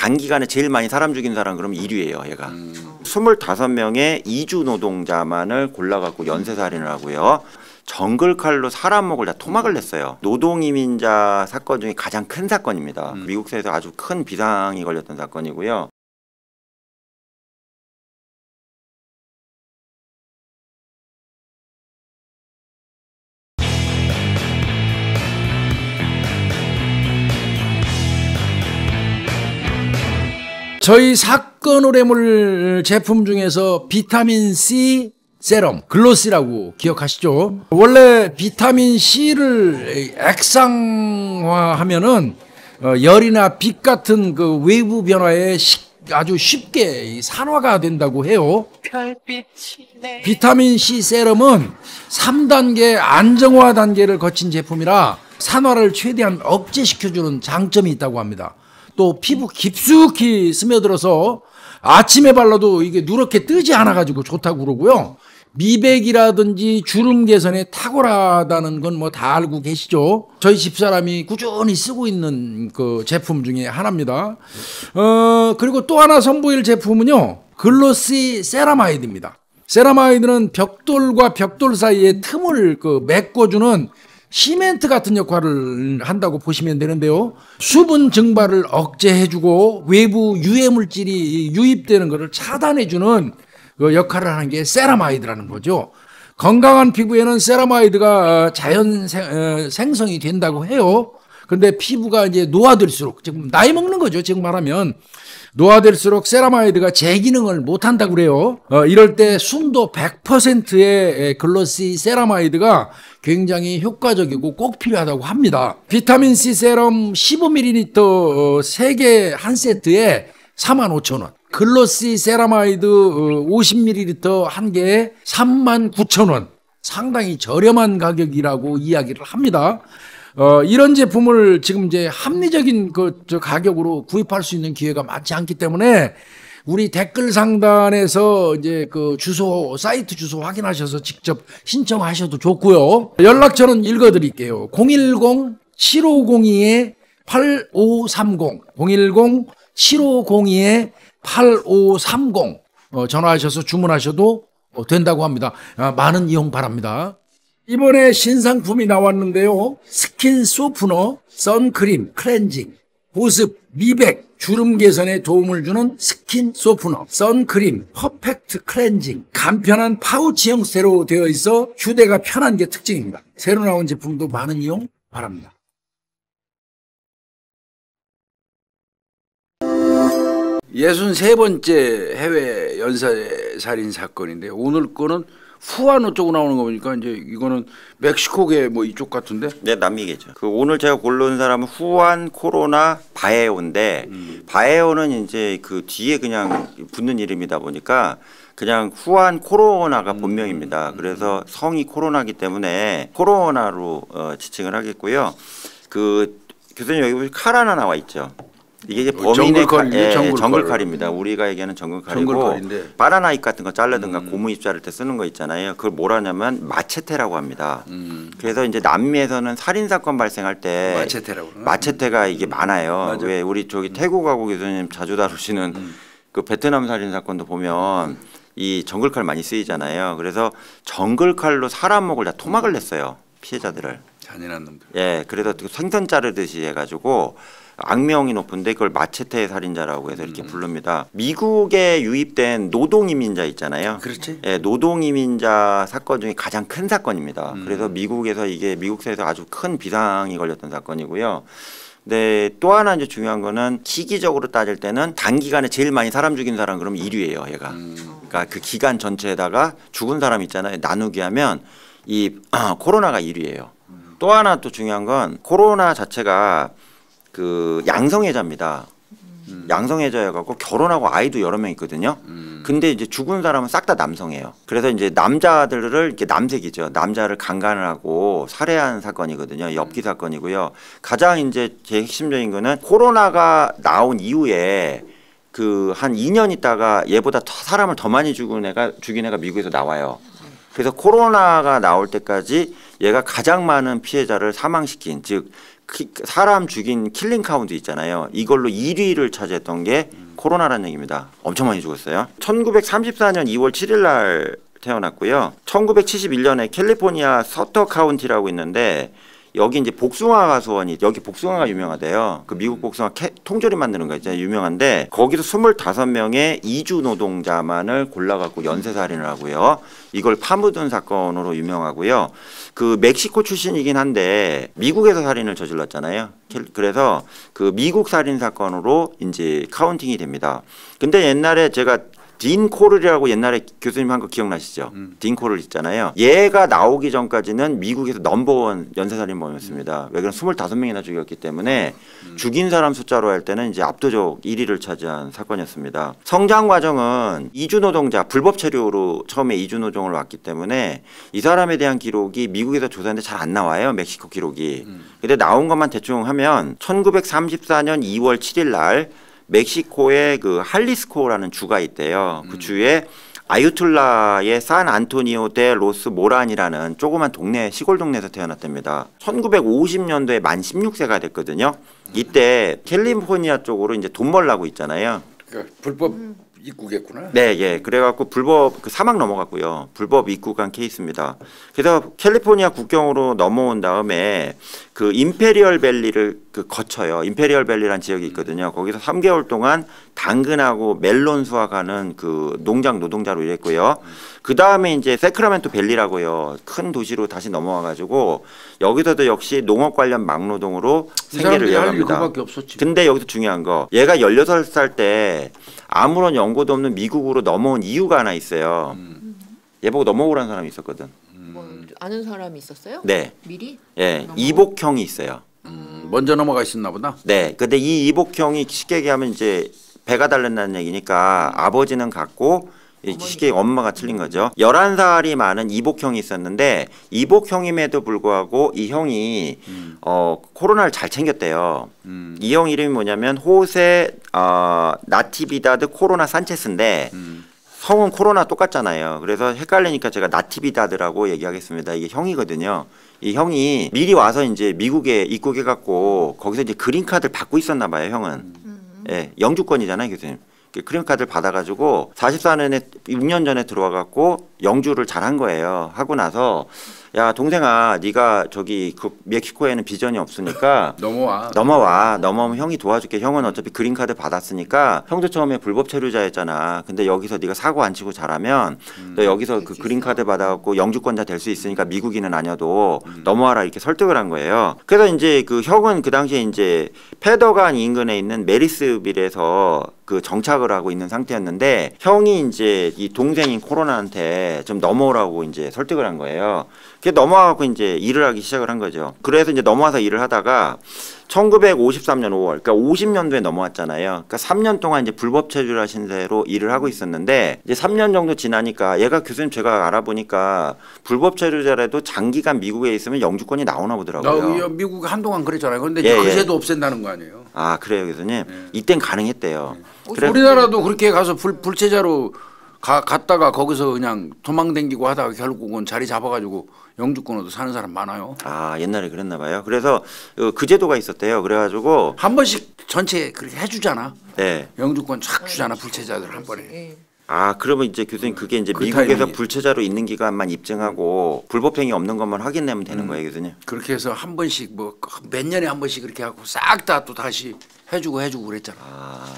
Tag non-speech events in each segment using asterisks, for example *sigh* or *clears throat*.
단기간에 제일 많이 사람 죽인 사람 그럼 1위예요, 얘가. 음. 25명의 이주 노동자만을 골라갖고 연쇄살인을 하고요. 정글칼로 사람 목을 다 토막을 냈어요. 노동이민자 사건 중에 가장 큰 사건입니다. 음. 미국 사회에서 아주 큰 비상이 걸렸던 사건이고요. 저희 사건 의뢰물 제품 중에서 비타민 C 세럼, 글로시라고 기억하시죠? 원래 비타민 C를 액상화하면은 어, 열이나 빛 같은 그 외부 변화에 아주 쉽게 산화가 된다고 해요. 비타민 C 세럼은 3단계 안정화 단계를 거친 제품이라 산화를 최대한 억제시켜주는 장점이 있다고 합니다. 또 피부 깊숙이 스며들어서 아침에 발라도 이게 누렇게 뜨지 않아 가지고 좋다고 그러고요. 미백이라든지 주름 개선에 탁월하다는 건 뭐 다 알고 계시죠? 저희 집사람이 꾸준히 쓰고 있는 그 제품 중에 하나입니다. 어, 그리고 또 하나 선보일 제품은요. Glossy 세라마이드입니다. 세라마이드는 벽돌과 벽돌 사이에 틈을 그 메꿔주는 시멘트 같은 역할을 한다고 보시면 되는데요. 수분 증발을 억제해주고 외부 유해 물질이 유입되는 것을 차단해주는 그 역할을 하는 게 세라마이드라는 거죠. 건강한 피부에는 세라마이드가 자연 어, 생성이 된다고 해요. 근데 피부가 이제 노화될수록 지금 나이 먹는 거죠. 지금 말하면 노화될수록 세라마이드가 제 기능을 못 한다고 그래요. 어, 이럴 때 순도 100%의 Glossy 세라마이드가 굉장히 효과적이고 꼭 필요하다고 합니다. 비타민 C 세럼 15ml 3개 한 세트에 45,000원. Glossy 세라마이드 50ml 어, 한 개에 39,000원. 상당히 저렴한 가격이라고 이야기를 합니다. 어, 이런 제품을 지금 이제 합리적인 그, 저 가격으로 구입할 수 있는 기회가 많지 않기 때문에 우리 댓글 상단에서 이제 그 주소, 사이트 주소 확인하셔서 직접 신청하셔도 좋고요. 연락처는 읽어 드릴게요. 010-7502-8530. 010-7502-8530. 어, 전화하셔서 주문하셔도 된다고 합니다. 아, 많은 이용 바랍니다. 이번에 신상품이 나왔는데요. 스킨 softener, 선크림, 클렌징, 보습, 미백, 주름 개선에 도움을 주는 스킨 softener, 선크림, perfect 클렌징, 간편한 파우치 형태로 되어 있어 휴대가 편한 게 특징입니다. 새로 나온 제품도 많은 이용 바랍니다. 63번째 해외 연쇄 살인 사건인데 오늘 거는 후아노 쪽으로 나오는 거 보니까 이제 이거는 멕시코계 뭐 이쪽 같은데? 네, 남미계죠. 그 오늘 제가 고른 사람은 후안 코로나 바에오인데 음. 바에오는 이제 그 뒤에 그냥 붙는 이름이다 보니까 그냥 후안 코로나가 음. 본명입니다. 그래서 성이 코로나기 때문에 코로나로 어, 지칭을 하겠고요. 그 교수님 여기 칼 하나 나와 있죠. 이게 이제 뭐 범인의 정글칼, 예, 정글칼. 정글칼입니다. 우리가 얘기하는 정글칼이고 정글칼인데. 바나나잎 같은 거 잘라든가 음. 고무 잎 자를 때 쓰는 거 있잖아요. 그걸 뭐라냐면 마체테라고 합니다. 음. 그래서 이제 남미에서는 살인 사건 발생할 때 마체테라고. 마체테가 이게 많아요. 맞아. 왜 우리 저기 태국하고 교수님 자주 다루시는 음. 그 베트남 살인 사건도 보면 이 정글칼 많이 쓰이잖아요. 그래서 정글칼로 사람 목을 다 토막을 냈어요. 피해자들을. 잔인한 놈들. 예, 그래서 그 생선 자르듯이 해가지고 악명이 높은데 그걸 마체테 살인자라고 해서 음. 이렇게 부릅니다. 미국에 유입된 노동 이민자 있잖아요. 그렇지. 예, 노동 이민자 사건 중에 가장 큰 사건입니다. 음. 그래서 미국에서 이게 미국 사회에서 아주 큰 비상이 걸렸던 사건이고요. 네, 또 하나 이제 중요한 거는 시기적으로 따질 때는 단기간에 제일 많이 사람 죽인 사람 그러면 1위예요, 얘가. 음. 그러니까 그 기간 전체에다가 죽은 사람 있잖아요. 나누기 하면 이 *clears throat* 코로나가 1위예요. 또 하나 또 중요한 건 코로나 자체가 그 양성애자입니다. 양성애자여 갖고 결혼하고 아이도 여러 명 있거든요. 음. 근데 이제 죽은 사람은 싹 다 남성이에요. 그래서 이제 남자들을 이렇게 남색이죠. 남자를 강간을 하고 살해한 사건이거든요. 엽기 사건이고요. 가장 이제 제 핵심적인 거는 코로나가 나온 이후에 그 한 2년 있다가 얘보다 더 사람을 더 많이 죽은 애가 죽인 애가 미국에서 나와요. 그래서 코로나가 나올 때까지 얘가 가장 많은 피해자를 사망시킨 즉 키- 사람 죽인 killing count 있잖아요. 이걸로 1위를 차지했던 게 코로나라는 얘기입니다. 엄청 많이 죽었어요. 1934년 2월 7일 날 태어났고요. 1971년에 캘리포니아 서터 카운티라고 있는데 여기 이제 복숭아 과수원이 여기 복숭아가 유명하대요. 그 미국 복숭아 캐, 통조림 만드는 거 있잖아요. 유명한데 거기서 25명의 이주 노동자만을 골라 갖고 연쇄 살인을 하고요. 이걸 파묻은 사건으로 유명하고요. 그 멕시코 출신이긴 한데 미국에서 살인을 저질렀잖아요. 캘- 그래서 그 미국 살인 사건으로 이제 counting이 됩니다. 근데 옛날에 제가 딘 코를이라고 옛날에 교수님 한 거 기억나시죠? 딘 코를 있잖아요. 얘가 나오기 전까지는 미국에서 넘버원 연쇄살인범이었습니다. 왜 그러면 25명이나 죽였기 때문에 죽인 사람 숫자로 할 때는 이제 압도적 1위를 차지한 사건이었습니다. 성장 과정은 이주 노동자 불법 체류로 처음에 이주 노동을 왔기 때문에 이 사람에 대한 기록이 미국에서 조사했는데 잘 안 나와요. 멕시코 기록이. 근데 나온 것만 대충 하면 1934년 2월 7일 날 멕시코의 그 할리스코라는 주가 있대요. 그 주에 아유툴라의 산 안토니오 데 로스 모란이라는 조그만 동네 시골 동네에서 태어났답니다. 1950년도에 만 16세가 됐거든요. 이때 캘리포니아 쪽으로 이제 돈 벌라고 있잖아요. 그러니까 불법 입국했구나. 네, 예. 그래갖고 불법 그 사막 넘어갔고요. 불법 입국한 케이스입니다. 그래서 캘리포니아 국경으로 넘어온 다음에 그 임페리얼 밸리를 그 거쳐요. 임페리얼 밸리라는 지역이 있거든요. 거기서 3개월 동안 당근하고 멜론 수확하는 그 농장 노동자로 일했고요. 그 다음에 이제 세크라멘토 밸리라고요. 큰 도시로 다시 넘어와 가지고 여기서도 역시 농업 관련 막노동으로 이 생계를 이어갑니다. 근데 여기서 중요한 거 얘가 16살 때 아무런 연고도 없는 미국으로 넘어온 이유가 하나 있어요. 얘 보고 넘어오라는 사람이 있었거든. 뭐 아는 사람이 있었어요? 네. 미리? 예. 넘어오? 이복형이 있어요. 음, 먼저 넘어가 있었나 보다. 네. 근데 이 이복형이 쉽게 얘기하면 이제 배가 달렸다는 얘기니까 아버지는 같고 이 쉽게 엄마가 틀린 거죠. 11살이 많은 이복형이 있었는데 이복형임에도 불구하고 이 형이 어 코로나를 잘 챙겼대요. 음. 이형 이름이 뭐냐면 호세 어, 나티비다드 코로나 산체스인데 음. 성은 코로나 똑같잖아요. 그래서 헷갈리니까 제가 나티비다드라고 얘기하겠습니다. 이게 형이거든요. 이 형이 미리 와서 이제 미국에 입국해 갖고 거기서 이제 그린 카드를 받고 있었나 봐요, 형은. 예, 영주권이잖아요, 교수님. 그 그린 카드를 받아가지고 44년에 6년 전에 들어와 갖고 영주를 잘한 거예요. 하고 나서 야 동생아, 네가 저기 그 멕시코에는 비전이 없으니까 *laughs* 넘어와. 넘어와. 넘어오면 형이 도와줄게. 형은 어차피 그린카드 받았으니까 형도 처음에 불법 체류자였잖아. 근데 여기서 네가 사고 안 치고 잘하면 너 여기서 그 그린카드 받아갖고 영주권자 될 수 있으니까 미국인은 아니어도 넘어와라 이렇게 설득을 한 거예요. 그래서 이제 그 형은 그 당시에 이제 페더간 인근에 있는 메리스빌에서 그 정착을 하고 있는 상태였는데 형이 이제 이 동생인 코로나한테 좀 넘어오라고 이제 설득을 한 거예요. 그게 넘어와갖고 이제 일을 하기 시작을 한 거죠. 그래서 이제 넘어와서 일을 하다가 1953년 5월, 그러니까 50년도에 넘어왔잖아요. 그러니까 3년 동안 이제 불법 체류라 신세로 일을 하고 있었는데 이제 3년 정도 지나니까 얘가 교수님 제가 알아보니까 불법 체류자라도 장기간 미국에 있으면 영주권이 나오나 나 보더라고요. 이 미국 한동안 그랬잖아요. 그런데 예, 이제 예. 그제도 없앤다는 거 아니에요. 아 그래요 교수님. 이땐 가능했대요. 그래 우리나라도 그렇게 가서 불, 불체자로 가, 갔다가 거기서 그냥 도망댕기고 하다가 결국은 자리 잡아가지고 영주권으로 사는 사람 많아요. 아 옛날에 그랬나 봐요. 그래서 그, 그 제도가 있었대요. 그래가지고 한 번씩 전체 그렇게 해주잖아. 네. 영주권 쫙 주잖아 불체자들 한 번에. 예. 아 그러면 이제 교수님 그게 이제 그 미국에서 타이밍이. 불체자로 있는 기간만 입증하고 불법행위 없는 것만 확인내면 되는 거예요, 교수님. 그렇게 해서 한 번씩 뭐 몇 년에 한 번씩 그렇게 하고 싹 다 또 다시 해주고 해주고 그랬잖아. 아,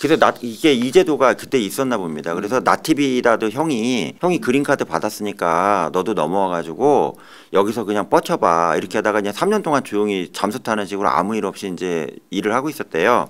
그래서 나 이게 이 제도가 그때 있었나 봅니다. 그래서 나티비라도 형이 형이 그린카드 받았으니까 너도 넘어와가지고 여기서 그냥 뻗쳐봐 이렇게 하다가 그냥 3년 동안 조용히 잠수 타는 식으로 아무 일 없이 이제 일을 하고 있었대요.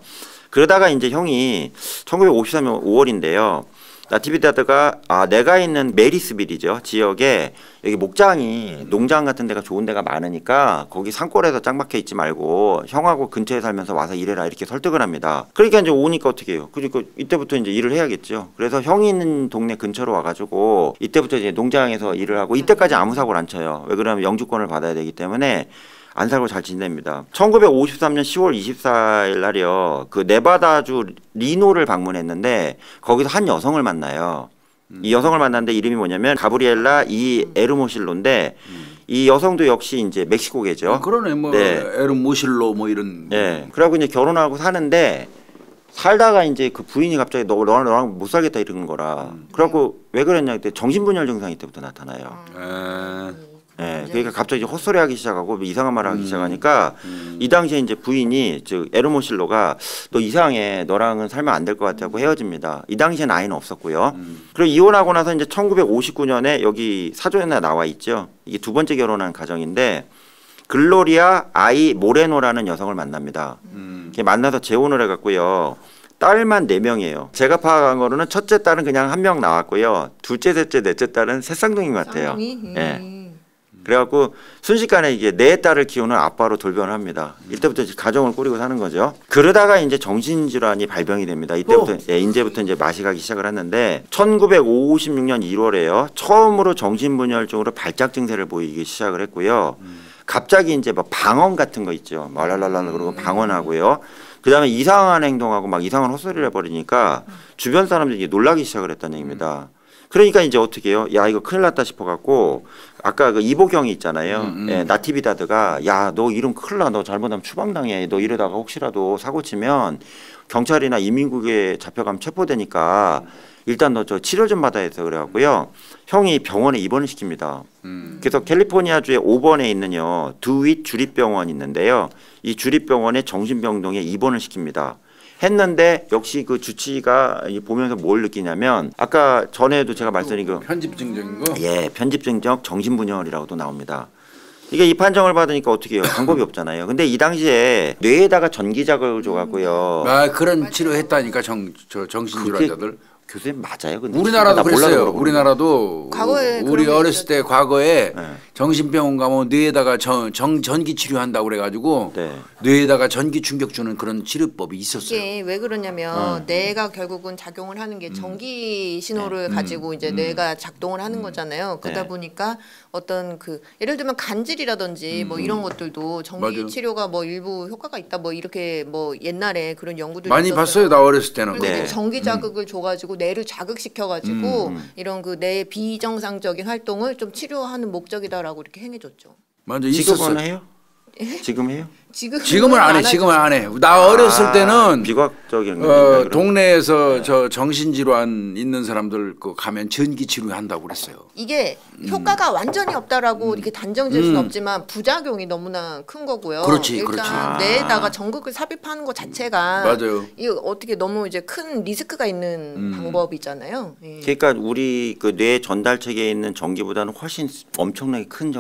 그러다가 이제 형이 1953년 5월인데요. 나티비다드가 아 내가 있는 메리스빌이죠 지역에 여기 목장이 농장 같은 데가 좋은 데가 많으니까 거기 산골에서 짱 박혀 있지 말고 형하고 근처에 살면서 와서 일해라 이렇게 설득을 합니다. 그러니까 이제 오니까 어떻게 해요? 그러니까 이때부터 이제 일을 해야겠죠. 그래서 형이 있는 동네 근처로 와가지고 이때부터 이제 농장에서 일을 하고 이때까지 아무 사고를 안 쳐요. 왜 그러면 영주권을 받아야 되기 때문에 안 살고 잘 지냅니다. 1953년 10월 24일 날이요. 그 네바다주 리노를 방문했는데 거기서 한 여성을 만나요. 이 여성을 만났는데 이름이 뭐냐면 가브리엘라 이 에르모실로인데 이 여성도 역시 이제 멕시코계죠. 아, 그러네 뭐 네. 에른 모실로 뭐 이런 예. 그래갖고 이제 결혼하고 사는데 살다가 이제 그 부인이 갑자기 너 너랑, 너랑 못 살겠다 이러는 거라. 그래갖고 왜 그랬냐 그때 정신분열 증상이 때부터 나타나요. 에, 예, 그러니까 갑자기 이제 헛소리 하기 시작하고 뭐 이상한 말을 하기 시작하니까 이 당시에 이제 부인이 즉 에르모실로가 너 이상해 너랑은 살면 안 될 것 같다고 헤어집니다. 이 당시엔 아이는 없었고요. 그리고 이혼하고 나서 이제 1959년에 여기 사전에 나와 있죠. 이게 두 번째 결혼한 가정인데 글로리아 아이 모레노라는 여성을 만납니다. 이렇게 만나서 재혼을 해갖고요. 딸만 네 명이에요. 제가 파악한 거로는 첫째 딸은 그냥 한 명 나왔고요. 둘째, 셋째, 넷째 딸은 새 쌍둥이인 것 같아요. 쌍둥이? 예. 음. 그래갖고 순식간에 이게 네 딸을 키우는 아빠로 돌변을 합니다. 이때부터 이제 가정을 꾸리고 사는 거죠. 그러다가 이제 정신질환이 발병이 됩니다. 이때부터 예, 이제부터 이제 맛이 가기 시작을 했는데 1956년 1월에요. 처음으로 정신분열증으로 발작 증세를 보이기 시작을 했고요. 갑자기 이제 뭐 방언 같은 거 있죠. 말랄랄라 그러고 방언하고요. 그다음에 이상한 행동하고 막 이상한 헛소리를 해버리니까 주변 사람들이 놀라기 시작을 했다는 얘기입니다. 그러니까 이제 어떻게 해요? 야 이거 큰일 났다 싶어 갖고 아까 그 이보경이 있잖아요. 예, 나티비다드가 야 너 이름 큰일 나. 너 잘못하면 추방당해. 너 이러다가 혹시라도 사고 치면 경찰이나 이민국에 잡혀가면 체포되니까 일단 너 저 치료 좀 받아야 해서 그래갖고요. 형이 병원에 입원을 시킵니다. 그래서 캘리포니아주의 5번에 있는요 두윗 주립병원 있는데요. 이 주립병원에 정신병동에 입원을 시킵니다. 했는데 역시 그 주치가 이 보면서 뭘 느끼냐면 아까 전에도 제가 말씀드린 그 편집증적인 거. 예, 편집증적 정신분열이라고도 나옵니다. 이게 이 판정을 받으니까 어떻게 해요? 방법이 없잖아요. 근데 이 당시에 뇌에다가 전기 자극을 줘갖고요. 아 그런 치료했다니까 정 저 정신질환자들. 교수님 맞아요? 근데 우리나라도 그랬어요. 우리나라도 과거에 우리 어렸을 때 과거에 네. 정신병원 가면 뇌에다가 정, 정 전기 치료한다 고 그래가지고 네. 뇌에다가 전기 충격 주는 그런 치료법이 있었어요. 이게 왜 그러냐면 어. 뇌가 결국은 작용을 하는 게 전기 신호를 네. 가지고 이제 뇌가 작동을 하는 거잖아요. 그러다 네. 보니까 어떤 그 예를 들면 간질이라든지 뭐 이런 것들도 전기 음. 맞아요. 치료가 뭐 일부 효과가 있다 뭐 이렇게 뭐 옛날에 그런 연구들이 많이 있었어요. 봤어요. 나 어렸을 때는. 네. 전기 자극을 줘가지고 뇌를 자극시켜가지고 음, 음. 이런 그 뇌의 비정상적인 활동을 좀 치료하는 목적이다라고 이렇게 행해줬죠. 맞아 있었어요. 해요? 지금 해요? 지금 지금은 안 해. 지금은 안 해. 나 어렸을 아, 때는 비과학적인 어, 거 동네에서 저 정신질환 있는 사람들 그 가면 전기 치료 한다고 그랬어요. 이게 음. 효과가 완전히 없다라고 이렇게 단정질 수는 없지만 부작용이 너무나 큰 거고요. 그렇지, 일단 그렇지. 아. 뇌에다가 전극을 삽입하는 것 자체가 맞아요. 이거 어떻게 너무 이제 큰 리스크가 있는 음. 방법이잖아요. 예. 그러니까 우리 그 뇌 전달 체계에 있는 전기보다는 훨씬 엄청나게 큰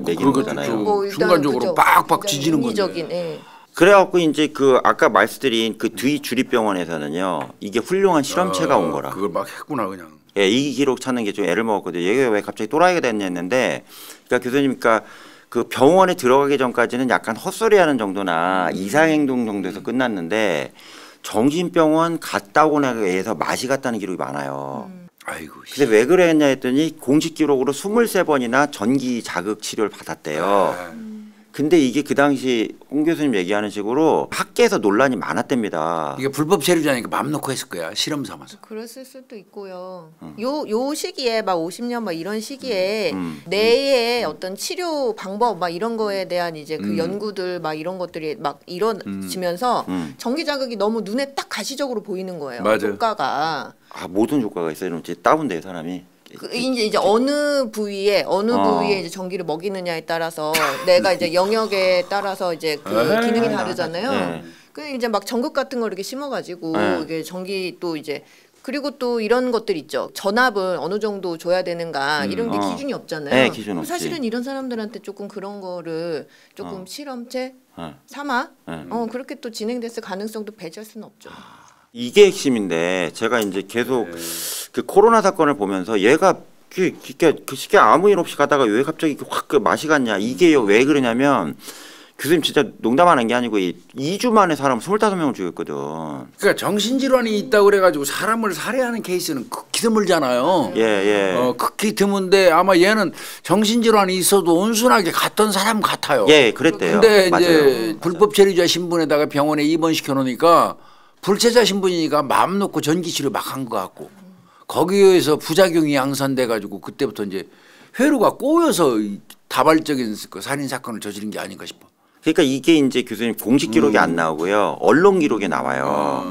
매기는 그리고 거잖아요. 그- 뭐 일단 순간적으로 그죠. 빡빡 지지는 건데. 인위적인, 예. 그래갖고 이제 그 아까 말씀드린 그 뒤 주립병원에서는요 이게 훌륭한 실험체가 온 거라. 그걸 막 했구나 그냥. 예, 이 기록 찾는 게 좀 애를 먹었거든요. 얘가 왜 갑자기 또라이가 됐냐 했는데, 그러니까 교수님, 그러니까 그 병원에 들어가기 전까지는 약간 헛소리하는 정도나 이상행동 정도에서 끝났는데 정신병원 갔다 오고 나서 맛이 갔다는 기록이 많아요. 아이고. 씨. 근데 왜 그랬냐 했더니 공식 기록으로 23번이나 전기 자극 치료를 받았대요. 아, 근데 이게 그 당시 홍 교수님 얘기하는 식으로 학계에서 논란이 많았답니다. 이게 불법 체류자니까 맘 놓고 했을 거야 실험 삼아서. 그랬을 수도 있고요. 요, 요 시기에 막 50년 막 이런 시기에 음. 뇌의 어떤 치료 방법 막 이런 거에 대한 이제 그 음. 연구들 막 이런 것들이 막 이뤄지면서 음. 전기 자극이 너무 눈에 딱 가시적으로 보이는 거예요. 맞아요. 효과가. 아 모든 효과가 있어요. 이제 다운돼요 사람이. 그 이제 이제 어느 부위에 어느 어. 부위에 이제 전기를 먹이느냐에 따라서 내가 이제 영역에 따라서 이제 그 에이, 기능이 네. 다르잖아요. 그 이제 막 전극 같은 거 이렇게 심어가지고 네. 이게 전기 또 이제 그리고 또 이런 것들 있죠. 전압을 어느 정도 줘야 되는가 이런 게 어. 기준이 없잖아요. 네, 기준. 사실은 이런 사람들한테 조금 그런 거를 조금 어. 실험체 어. 삼아 네. 어 그렇게 또 진행됐을 가능성도 배제할 수는 없죠. 이게 핵심인데 제가 이제 계속 그 코로나 사건을 보면서 얘가 그, 그, 그 시계 아무 일 없이 가다가 왜 갑자기 확 그 맛이 갔냐 이게 요 왜 그러냐면 교수님 진짜 농담하는 게 아니고 이 2주 만에 사람 25명을 죽였거든. 그러니까 정신질환이 있다고 그래가지고 사람을 살해하는 케이스는 극히 드물잖아요. 예 예. 어, 극히 드문데 아마 얘는 정신질환이 있어도 온순하게 갔던 사람 같아요. 예 그랬대요. 근데 맞아요. 이제 불법 체류자 신분에다가 병원에 입원시켜 놓으니까 불체자 신분이니까 마음 놓고 전기 치료 막 한 것 같고 거기에서 부작용이 양산돼 가지고 그때부터 이제 회로가 꼬여서 이- 다발적인 그 살인 사건을 저지른 게 아닌가 싶어. 그러니까 이게 이제 교수님 공식 기록이 안 나오고요. 언론 기록에 나와요.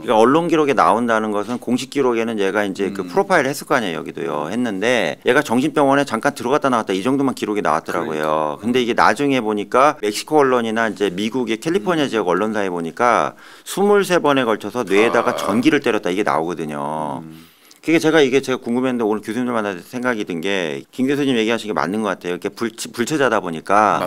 그러니까 언론 기록에 나온다는 것은 공식 기록에는 얘가 이제 그 프로파일 했을 거 아니에요 여기도요 했는데 얘가 정신병원에 잠깐 들어갔다 나왔다 이 정도만 기록이 나왔더라고요. 근데 이게 나중에 보니까 멕시코 언론이나 이제 미국의 캘리포니아 지역 언론사에 보니까 23번에 걸쳐서 뇌에다가 전기를 때렸다 이게 나오거든요. 그게 제가 이게 제가 궁금했는데 오늘 교수님들 만나서 생각이 든 게 김 교수님 얘기하신 게 맞는 것 같아요. 이렇게 불, 불체자다 보니까.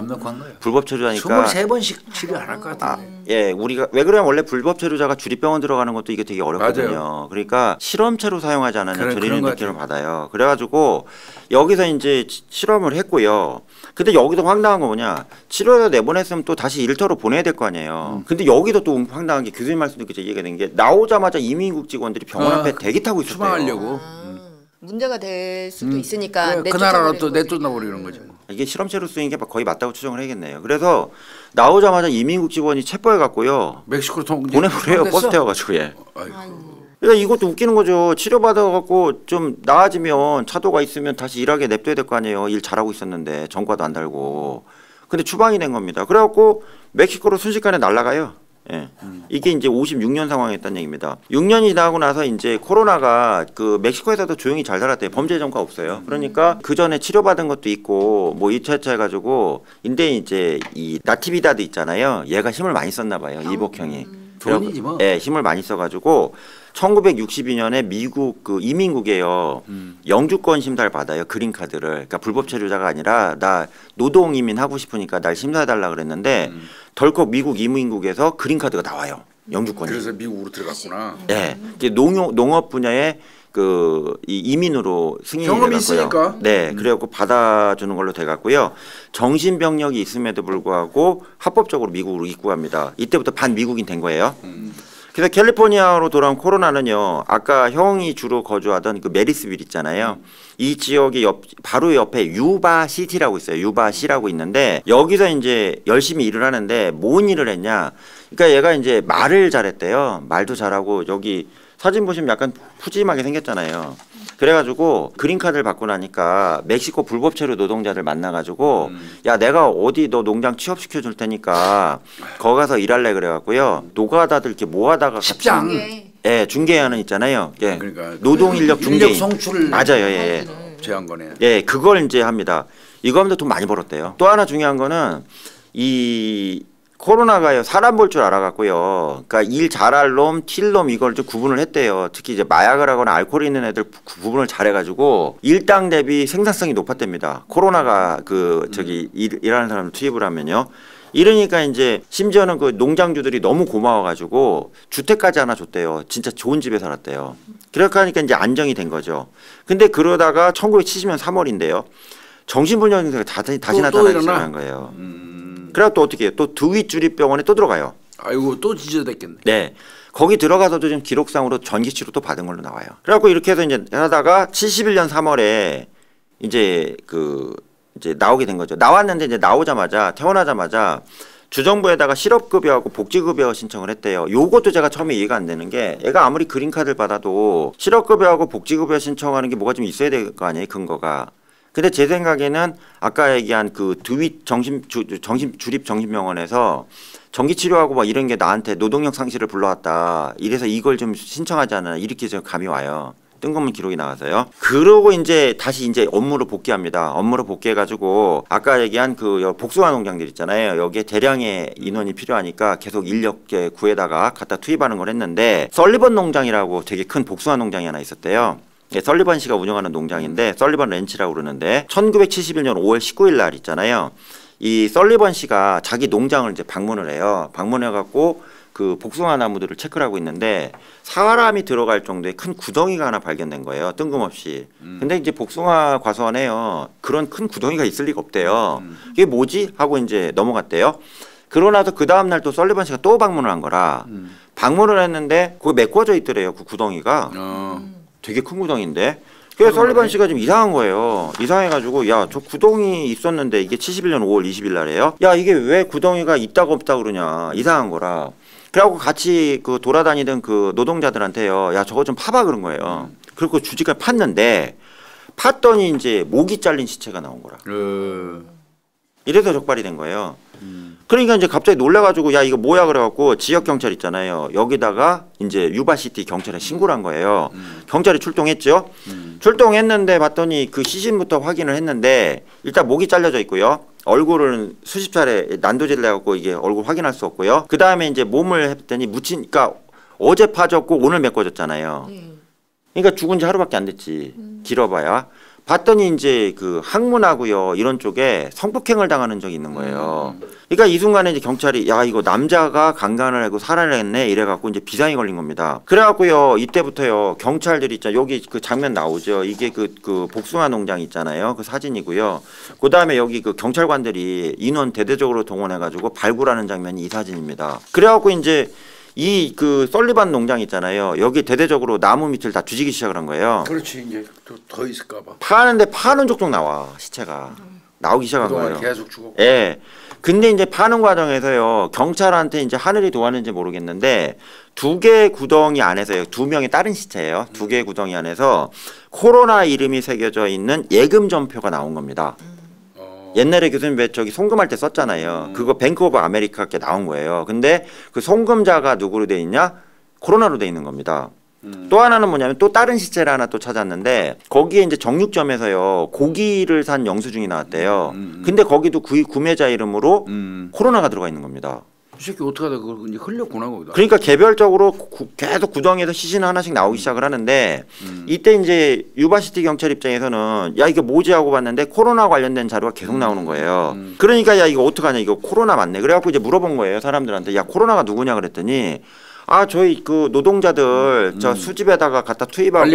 불법 체류하니까 23번씩 치료 안 할 것 같아. 아, 예, 우리가 왜 그러면 원래 불법 체류자가 주립병원 들어가는 것도 이게 되게 어렵거든요. 그러니까 실험체로 사용하지 않았냐 그래, 것 느낌을 받아요. 그래가지고 여기서 이제 치- 실험을 했고요. 근데 여기도 황당한 거 뭐냐? 치료해서 내보냈으면 또 다시 일터로 보내야 될 거 아니에요. 음. 근데 여기도 또 황당한 게 교수님 말씀 듣고 이해가 된 게 나오자마자 이민국 직원들이 병원 아, 앞에 대기 타고 있었대요. 추방하려고. 아, 문제가 될 수도 있으니까 그, 그 나라로 또. 내쫓나 버리는 거죠. 이게 실험체로 쓰인 게 거의 맞다고 추정을 해야겠네요. 그래서 나오자마자 이민국 직원이 체포해 갖고요. 멕시코로 통 보내버려요. 버스 태워가지고 예. 아이고. 그러니까 이것도 웃기는 거죠. 치료받아갖고 좀 나아지면 차도가 있으면 다시 일하게 냅둬야 될 거 아니에요. 일 잘하고 있었는데 전과도 안 달고. 근데 추방이 된 겁니다. 그래갖고 멕시코로 순식간에 날아가요. 예. 이게 이제 56년 상황이었다는 얘기입니다. 6년이 지나고 나서 이제 코로나가 그 멕시코에서도 조용히 잘 살았대요. 범죄 전과 없어요. 그러니까 그 전에 치료받은 것도 있고 뭐 이차차 해가지고 근데 이제 이 나티비다드 있잖아요. 얘가 힘을 많이 썼나 봐요. 이복형이. 돈이지 뭐. 예, 힘을 많이 써가지고 1962년에 미국 그 이민국에요 영주권 심사를 받아요 그린 카드를 그러니까 불법 체류자가 아니라 나 노동 이민 하고 싶으니까 날 심사해 달라 그랬는데 덜컥 미국 이민국에서 그린 카드가 나와요 영주권이. 그래서 미국으로 들어갔구나. 예, 이제 농업 농업 분야에 그이 이민으로 승인이 경험이 돼갖고요. 있으니까. 네, 그래갖고 받아주는 걸로 돼갔고요. 정신병력이 있음에도 불구하고 합법적으로 미국으로 입국합니다. 이때부터 반미국인 된 거예요. 그래서 캘리포니아로 돌아온 코로나는요. 아까 형이 주로 거주하던 그 메리스빌 있잖아요. 이 지역의 옆 바로 옆에 유바 시티라고 있어요. 유바 시라고 있는데 여기서 이제 열심히 일을 하는데 뭔 일을 했냐? 그러니까 얘가 이제 말을 잘했대요. 말도 잘하고 여기 사진 보시면 약간 푸짐하게 생겼잖아요. 그래가지고 그린카드를 받고 나니까 멕시코 불법 체류 노동자들 만나가지고 야 내가 어디 너 농장 취업시켜 줄 테니까 거기 가서 일할래 그래갖고요 노가다들 이렇게 모아다가 십장. 이게 예 중개하는 있잖아요 예 그러니까 노동 인력 중개인 성출을 맞아요 예, 예. 제한 거네. 예, 그걸 이제 합니다. 이거 하면서 돈 많이 벌었대요. 또 하나 중요한 거는 이 코로나가요 사람 볼 줄 알아갖고요. 그러니까 일 잘할 놈, 튈놈 이걸 좀 구분을 했대요. 특히 이제 마약을 하거나 알코올 있는 애들 구- 구분을 잘해가지고 일당 대비 생산성이 높았답니다. 코로나가 그 저기 일, 일하는 사람을 투입을 하면요. 이러니까 이제 심지어는 그 농장주들이 너무 고마워가지고 주택까지 하나 줬대요. 진짜 좋은 집에 살았대요. 그렇게 하니까 이제 안정이 된 거죠. 근데 그러다가 1970년 3월인데요. 정신분열 증세가 다시, 다시 나타나기? 시작한 거예요. 그래서 또 어떻게 해요? 또 드윗주립병원에 또 들어가요. 아이고 또 지저댔겠네. 네. 거기 들어가서도 지금 기록상으로 전기치료 또 받은 걸로 나와요. 그래갖고 이렇게 해서 이제 하다가 71년 3월에 이제 그 이제 나오게 된 거죠. 나왔는데 이제 나오자마자 태어나자마자 주정부에다가 실업급여하고 복지급여 신청을 했대요. 요것도 제가 처음에 이해가 안 되는 게 애가 아무리 그린카드를 받아도 실업급여하고 복지급여 신청하는 게 뭐가 좀 있어야 될 거 아니에요, 근거가. 근데 제 생각에는 아까 얘기한 그 드윗 정신 주, 정신 주립 정신병원에서 전기 치료하고 막 이런 게 나한테 노동력 상실을 불러왔다. 이래서 이걸 좀 신청하지 않아. 이렇게 제가 감이 와요. 뜬금없는 기록이 나와서요. 그러고 이제 다시 이제 업무로 복귀합니다. 업무로 복귀해가지고 아까 얘기한 그 여- 복숭아 농장들 있잖아요. 여기에 대량의 인원이 필요하니까 계속 인력 구에다가 갖다 투입하는 걸 했는데 썰리번 농장이라고 되게 큰 복숭아 농장이 하나 있었대요. 예, 썰리번 씨가 운영하는 농장인데 썰리번 렌치라고 그러는데 1971년 5월 19일 날 있잖아요. 이 썰리번 씨가 자기 농장을 이제 방문을 해요. 방문해 갖고 그 복숭아 나무들을 체크를 하고 있는데 사람이 들어갈 정도의 큰 구덩이가 하나 발견된 거예요. 뜬금없이. 근데 이제 복숭아 과수원에요. 그런 큰 구덩이가 있을 리가 없대요. 이게 뭐지? 하고 이제 넘어갔대요. 그러나서 그 다음 날 또 썰리번 씨가 또 방문을 한 거라 방문을 했는데 그거 메꿔져 있더래요. 그 구덩이가. 어. 되게 큰 구덩인데. 그래서 설리반 씨가 좀 이상한 거예요. 이상해가지고 야 저 구덩이 있었는데 이게 71년 5월 20일 날이에요. 야 이게 왜 구덩이가 있다고 없다 그러냐 이상한 거라. 그래갖고 같이 그 돌아다니던 그 노동자들한테요. 야 저거 좀 파봐 그런 거예요. 그리고 주지가 팠는데 팠더니 이제 목이 잘린 시체가 나온 거라. 어. 이래서 적발이 된 거예요. 그러니까 이제 갑자기 놀래가지고 야 이거 뭐야 그래갖고 지역 경찰 있잖아요. 여기다가 이제 유바시티 경찰에 신고를 한 거예요. 경찰이 출동했죠. 출동했는데 봤더니 그 시신부터 확인을 했는데 일단 목이 잘려져 있고요. 얼굴은 수십 차례 난도질을 해갖고 이게 얼굴 확인할 수 없고요. 그 다음에 이제 몸을 했더니 묻힌, 그러니까 어제 파졌고 오늘 메꿔졌잖아요. 네. 그러니까 죽은 지 하루밖에 안 됐지. 길어봐야. 봤더니 이제 그 항문하고요 이런 쪽에 성폭행을 당하는 적이 있는 거예요. 그러니까 이 순간에 이제 경찰이 야 이거 남자가 강간을 하고 살해를 했네 이래갖고 이제 비상이 걸린 겁니다. 그래갖고요 이때부터요 경찰들이 있잖아 여기 그 장면 나오죠. 이게 그 그 복숭아 농장 있잖아요. 그 사진이고요. 그 다음에 여기 그 경찰관들이 인원 대대적으로 동원해가지고 발굴하는 장면이 이 사진입니다. 그래갖고 이제 이 그 썰리반 농장 있잖아요. 여기 대대적으로 나무 밑을 다 뒤지기 시작을 한 거예요. 그렇지 이제 더, 더 있을까봐. 파는데 파는 족족 나와 시체가 나오기 시작한 거예요. 계속 죽었고. 예. 근데 이제 파는 과정에서요 경찰한테 이제 하늘이 도왔는지 모르겠는데 두개 구덩이 안에서요 두 명의 다른 시체예요 두개 구덩이 안에서 코로나 이름이 새겨져 있는 예금 전표가 나온 겁니다. 어. 옛날에 교수님 왜 저기 송금할 때 썼잖아요. 그거 뱅크 오브 아메리카 게 나온 거예요. 근데 그 송금자가 누구로 돼 있냐? 코로나로 돼 있는 겁니다. 또 하나는 뭐냐면 또 다른 시체를 하나 또 찾았는데 거기에 이제 정육점에서요 고기를 산 영수증이 나왔대요. 근데 거기도 구, 구매자 이름으로 음. 코로나가 들어가 있는 겁니다. 이 새끼 어떻게 하다 그걸 이제 흘렸구나 거기다. 그러니까 개별적으로 구- 계속 구덩이에서 시신 하나씩 나오기 시작을 하는데 이때 이제 유바시티 경찰 입장에서는 야 이게 뭐지 하고 봤는데 코로나 관련된 자료가 계속 나오는 거예요. 그러니까 야 이거 어떡하냐 이거 코로나 맞네. 그래갖고 이제 물어본 거예요 사람들한테 야 코로나가 누구냐 그랬더니 아 저희 그 노동자들 저 수집에다가 갖다 투입하고.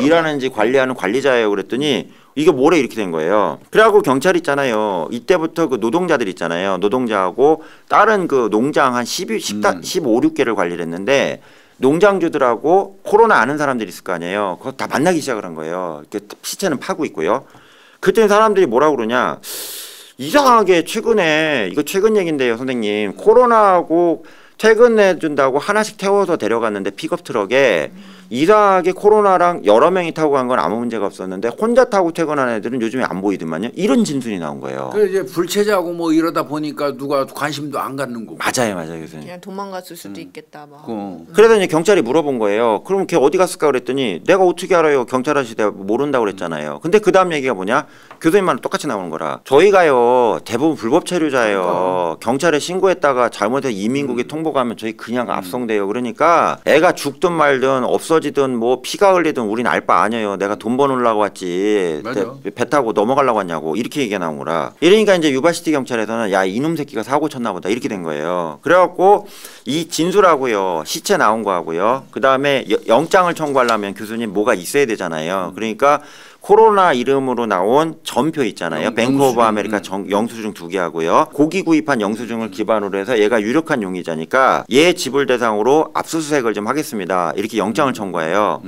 일하는지 관리하는 관리자예요 그랬더니 이게 뭐래 이렇게 된 거예요. 그래갖고 경찰 있잖아요. 이때부터 그 노동자들 있잖아요. 노동자하고 다른 그 농장 한 12, 10, 15, 6개를 관리를 했는데 농장주들하고 코로나 아는 사람들이 있을 거 아니에요. 그거 다 만나기 시작을 한 거예요. 이렇게 시체는 파고 있고요. 그때 사람들이 뭐라 그러냐. 이상하게 최근에 이거 최근 얘긴데요, 선생님. 코로나하고 퇴근해 준다고 하나씩 태워서 데려갔는데 픽업 트럭에 이상하게 코로나랑 여러 명이 타고 간 건 아무 문제가 없었는데 혼자 타고 퇴근한 애들은 요즘에 안 보이더만요. 이런 진술이 나온 거예요. 그 이제 불체자고 뭐 이러다 보니까 누가 관심도 안 갖는 거고. 맞아요, 맞아요, 교수님. 그냥 도망갔을 수도 있겠다 막. 그 그래서 이제 경찰이 물어본 거예요. 그럼 걔 어디 갔을까 그랬더니 내가 어떻게 알아요? 경찰 아저씨 내가 모른다고 그랬잖아요. 근데 그 다음 얘기가 뭐냐? 교수님 말은 똑같이 나오는 거라. 저희가요 대부분 불법 체류자예요. 경찰에 신고했다가 잘못해서 이민국에 통보가면 저희 그냥 압송돼요. 그러니까 애가 죽든 말든 없어 지든 뭐 피가 흘리든 우린 알 바 아니에요. 내가 돈 버느라고 왔지. 배, 배 타고 넘어가려고 왔냐고 이렇게 얘기가 나온 거라. 이러니까 이제 유바시티 경찰에서는 야 이놈 새끼가 사고 쳤나 보다 이렇게 된 거예요. 그래갖고 이 진술하고요 시체 나온 거하고요 그 다음에 영장을 청구하려면 교수님 뭐가 있어야 되잖아요. 그러니까 코로나 이름으로 나온 전표 있잖아요. 영- 뱅크 오브. 아메리카 정- 영수증 두 개 하고요. 고기 구입한 영수증을 기반으로 해서 얘가 유력한 용의자니까 얘 집을 대상으로 압수수색을 좀 하겠습니다. 이렇게 영장을 청구해요.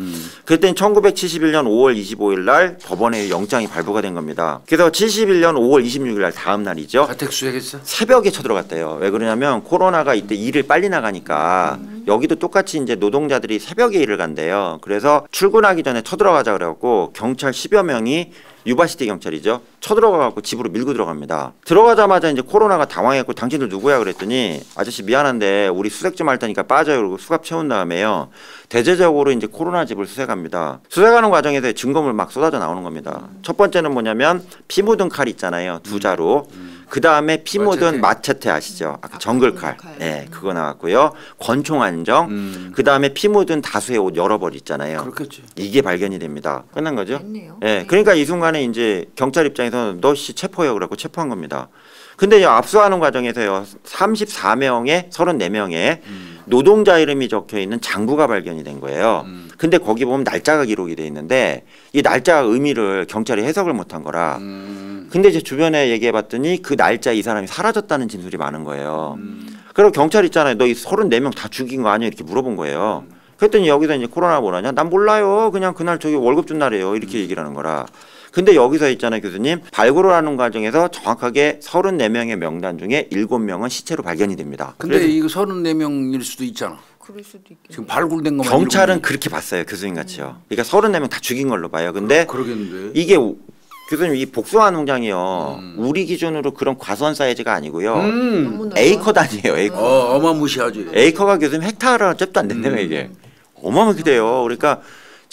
그랬더니 1971년 5월 25일 날 법원에 영장이 발부가 된 겁니다. 그래서 71년 5월 26일 날 다음 날이죠. 가택 수색했어. 새벽에 쳐들어갔대요. 왜 그러냐면 코로나가 이때 일을 빨리 나가니까 여기도 똑같이 이제 노동자들이 새벽에 일을 간대요. 그래서 출근하기 전에 쳐들어가자 그래갖고 경찰 10여 명이 유바시티 경찰이죠. 쳐들어가갖고 집으로 밀고 들어갑니다. 들어가자마자 이제 코로나가 당황했고 당신들 누구야 그랬더니 아저씨 미안한데 우리 수색 좀 할 테니까 빠져요. 그러고 수갑 채운 다음에요. 대대적으로 이제 코로나 집을 수색합니다. 수색하는 과정에서 증거물 막 쏟아져 나오는 겁니다. 첫 번째는 뭐냐면 피 묻은 칼 있잖아요. 두 자루. 그 다음에 피 묻은 마체테. 아시죠? 아까 정글칼. 예, 그거 나왔고요. 권총 안정. 음. 그 다음에 피 묻은 다수의 옷 여러 벌 있잖아요. 그렇겠지. 이게 발견이 됩니다. 끝난 거죠? 예, 네. 그러니까 이 순간에 이제 경찰 입장에서 는 너씨 체포해요. 그래갖고 체포한 겁니다. 근데 이 압수하는 과정에서요, 34명에 34명에 노동자 이름이 적혀 있는 장부가 발견이 된 거예요. 근데 거기 보면 날짜가 기록이 돼 있는데 이 날짜 의미를 경찰이 해석을 못한 거라. 음. 근데 이제 주변에 얘기해 봤더니 그 날짜 이 사람이 사라졌다는 진술이 많은 거예요. 그리고 경찰 있잖아요. 너 이 34명 다 죽인 거 아니야? 이렇게 물어본 거예요. 그랬더니 여기서 이제 코로나 뭐라냐? 난 몰라요. 그냥 그날 저기 월급 준 날이에요. 이렇게 얘기를 하는 거라. 근데 여기서 있잖아요, 교수님. 발굴을 하는 과정에서 정확하게 34명의 명단 중에 7명은 시체로 발견이 됩니다. 근데 이거 34명일 수도 있잖아. 그럴 수도 있겠네. 지금 발굴된 것만 경찰은 그렇게 봤어요, 교수님 같이요. 그러니까 34명 다 죽인 걸로 봐요. 근데 명이. 그러겠는데. 이게 교수님 이 복숭아 농장이요. 우리 기준으로 그런 과수원 사이즈가 아니고요. 음. 너무 넓어요. 에이커 단위예요. 에이커. 어, 어마무시하지. 에이커가 교수님 헥타르 잽도 안 된다며 이게. 어마어마하게 돼요. 그러니까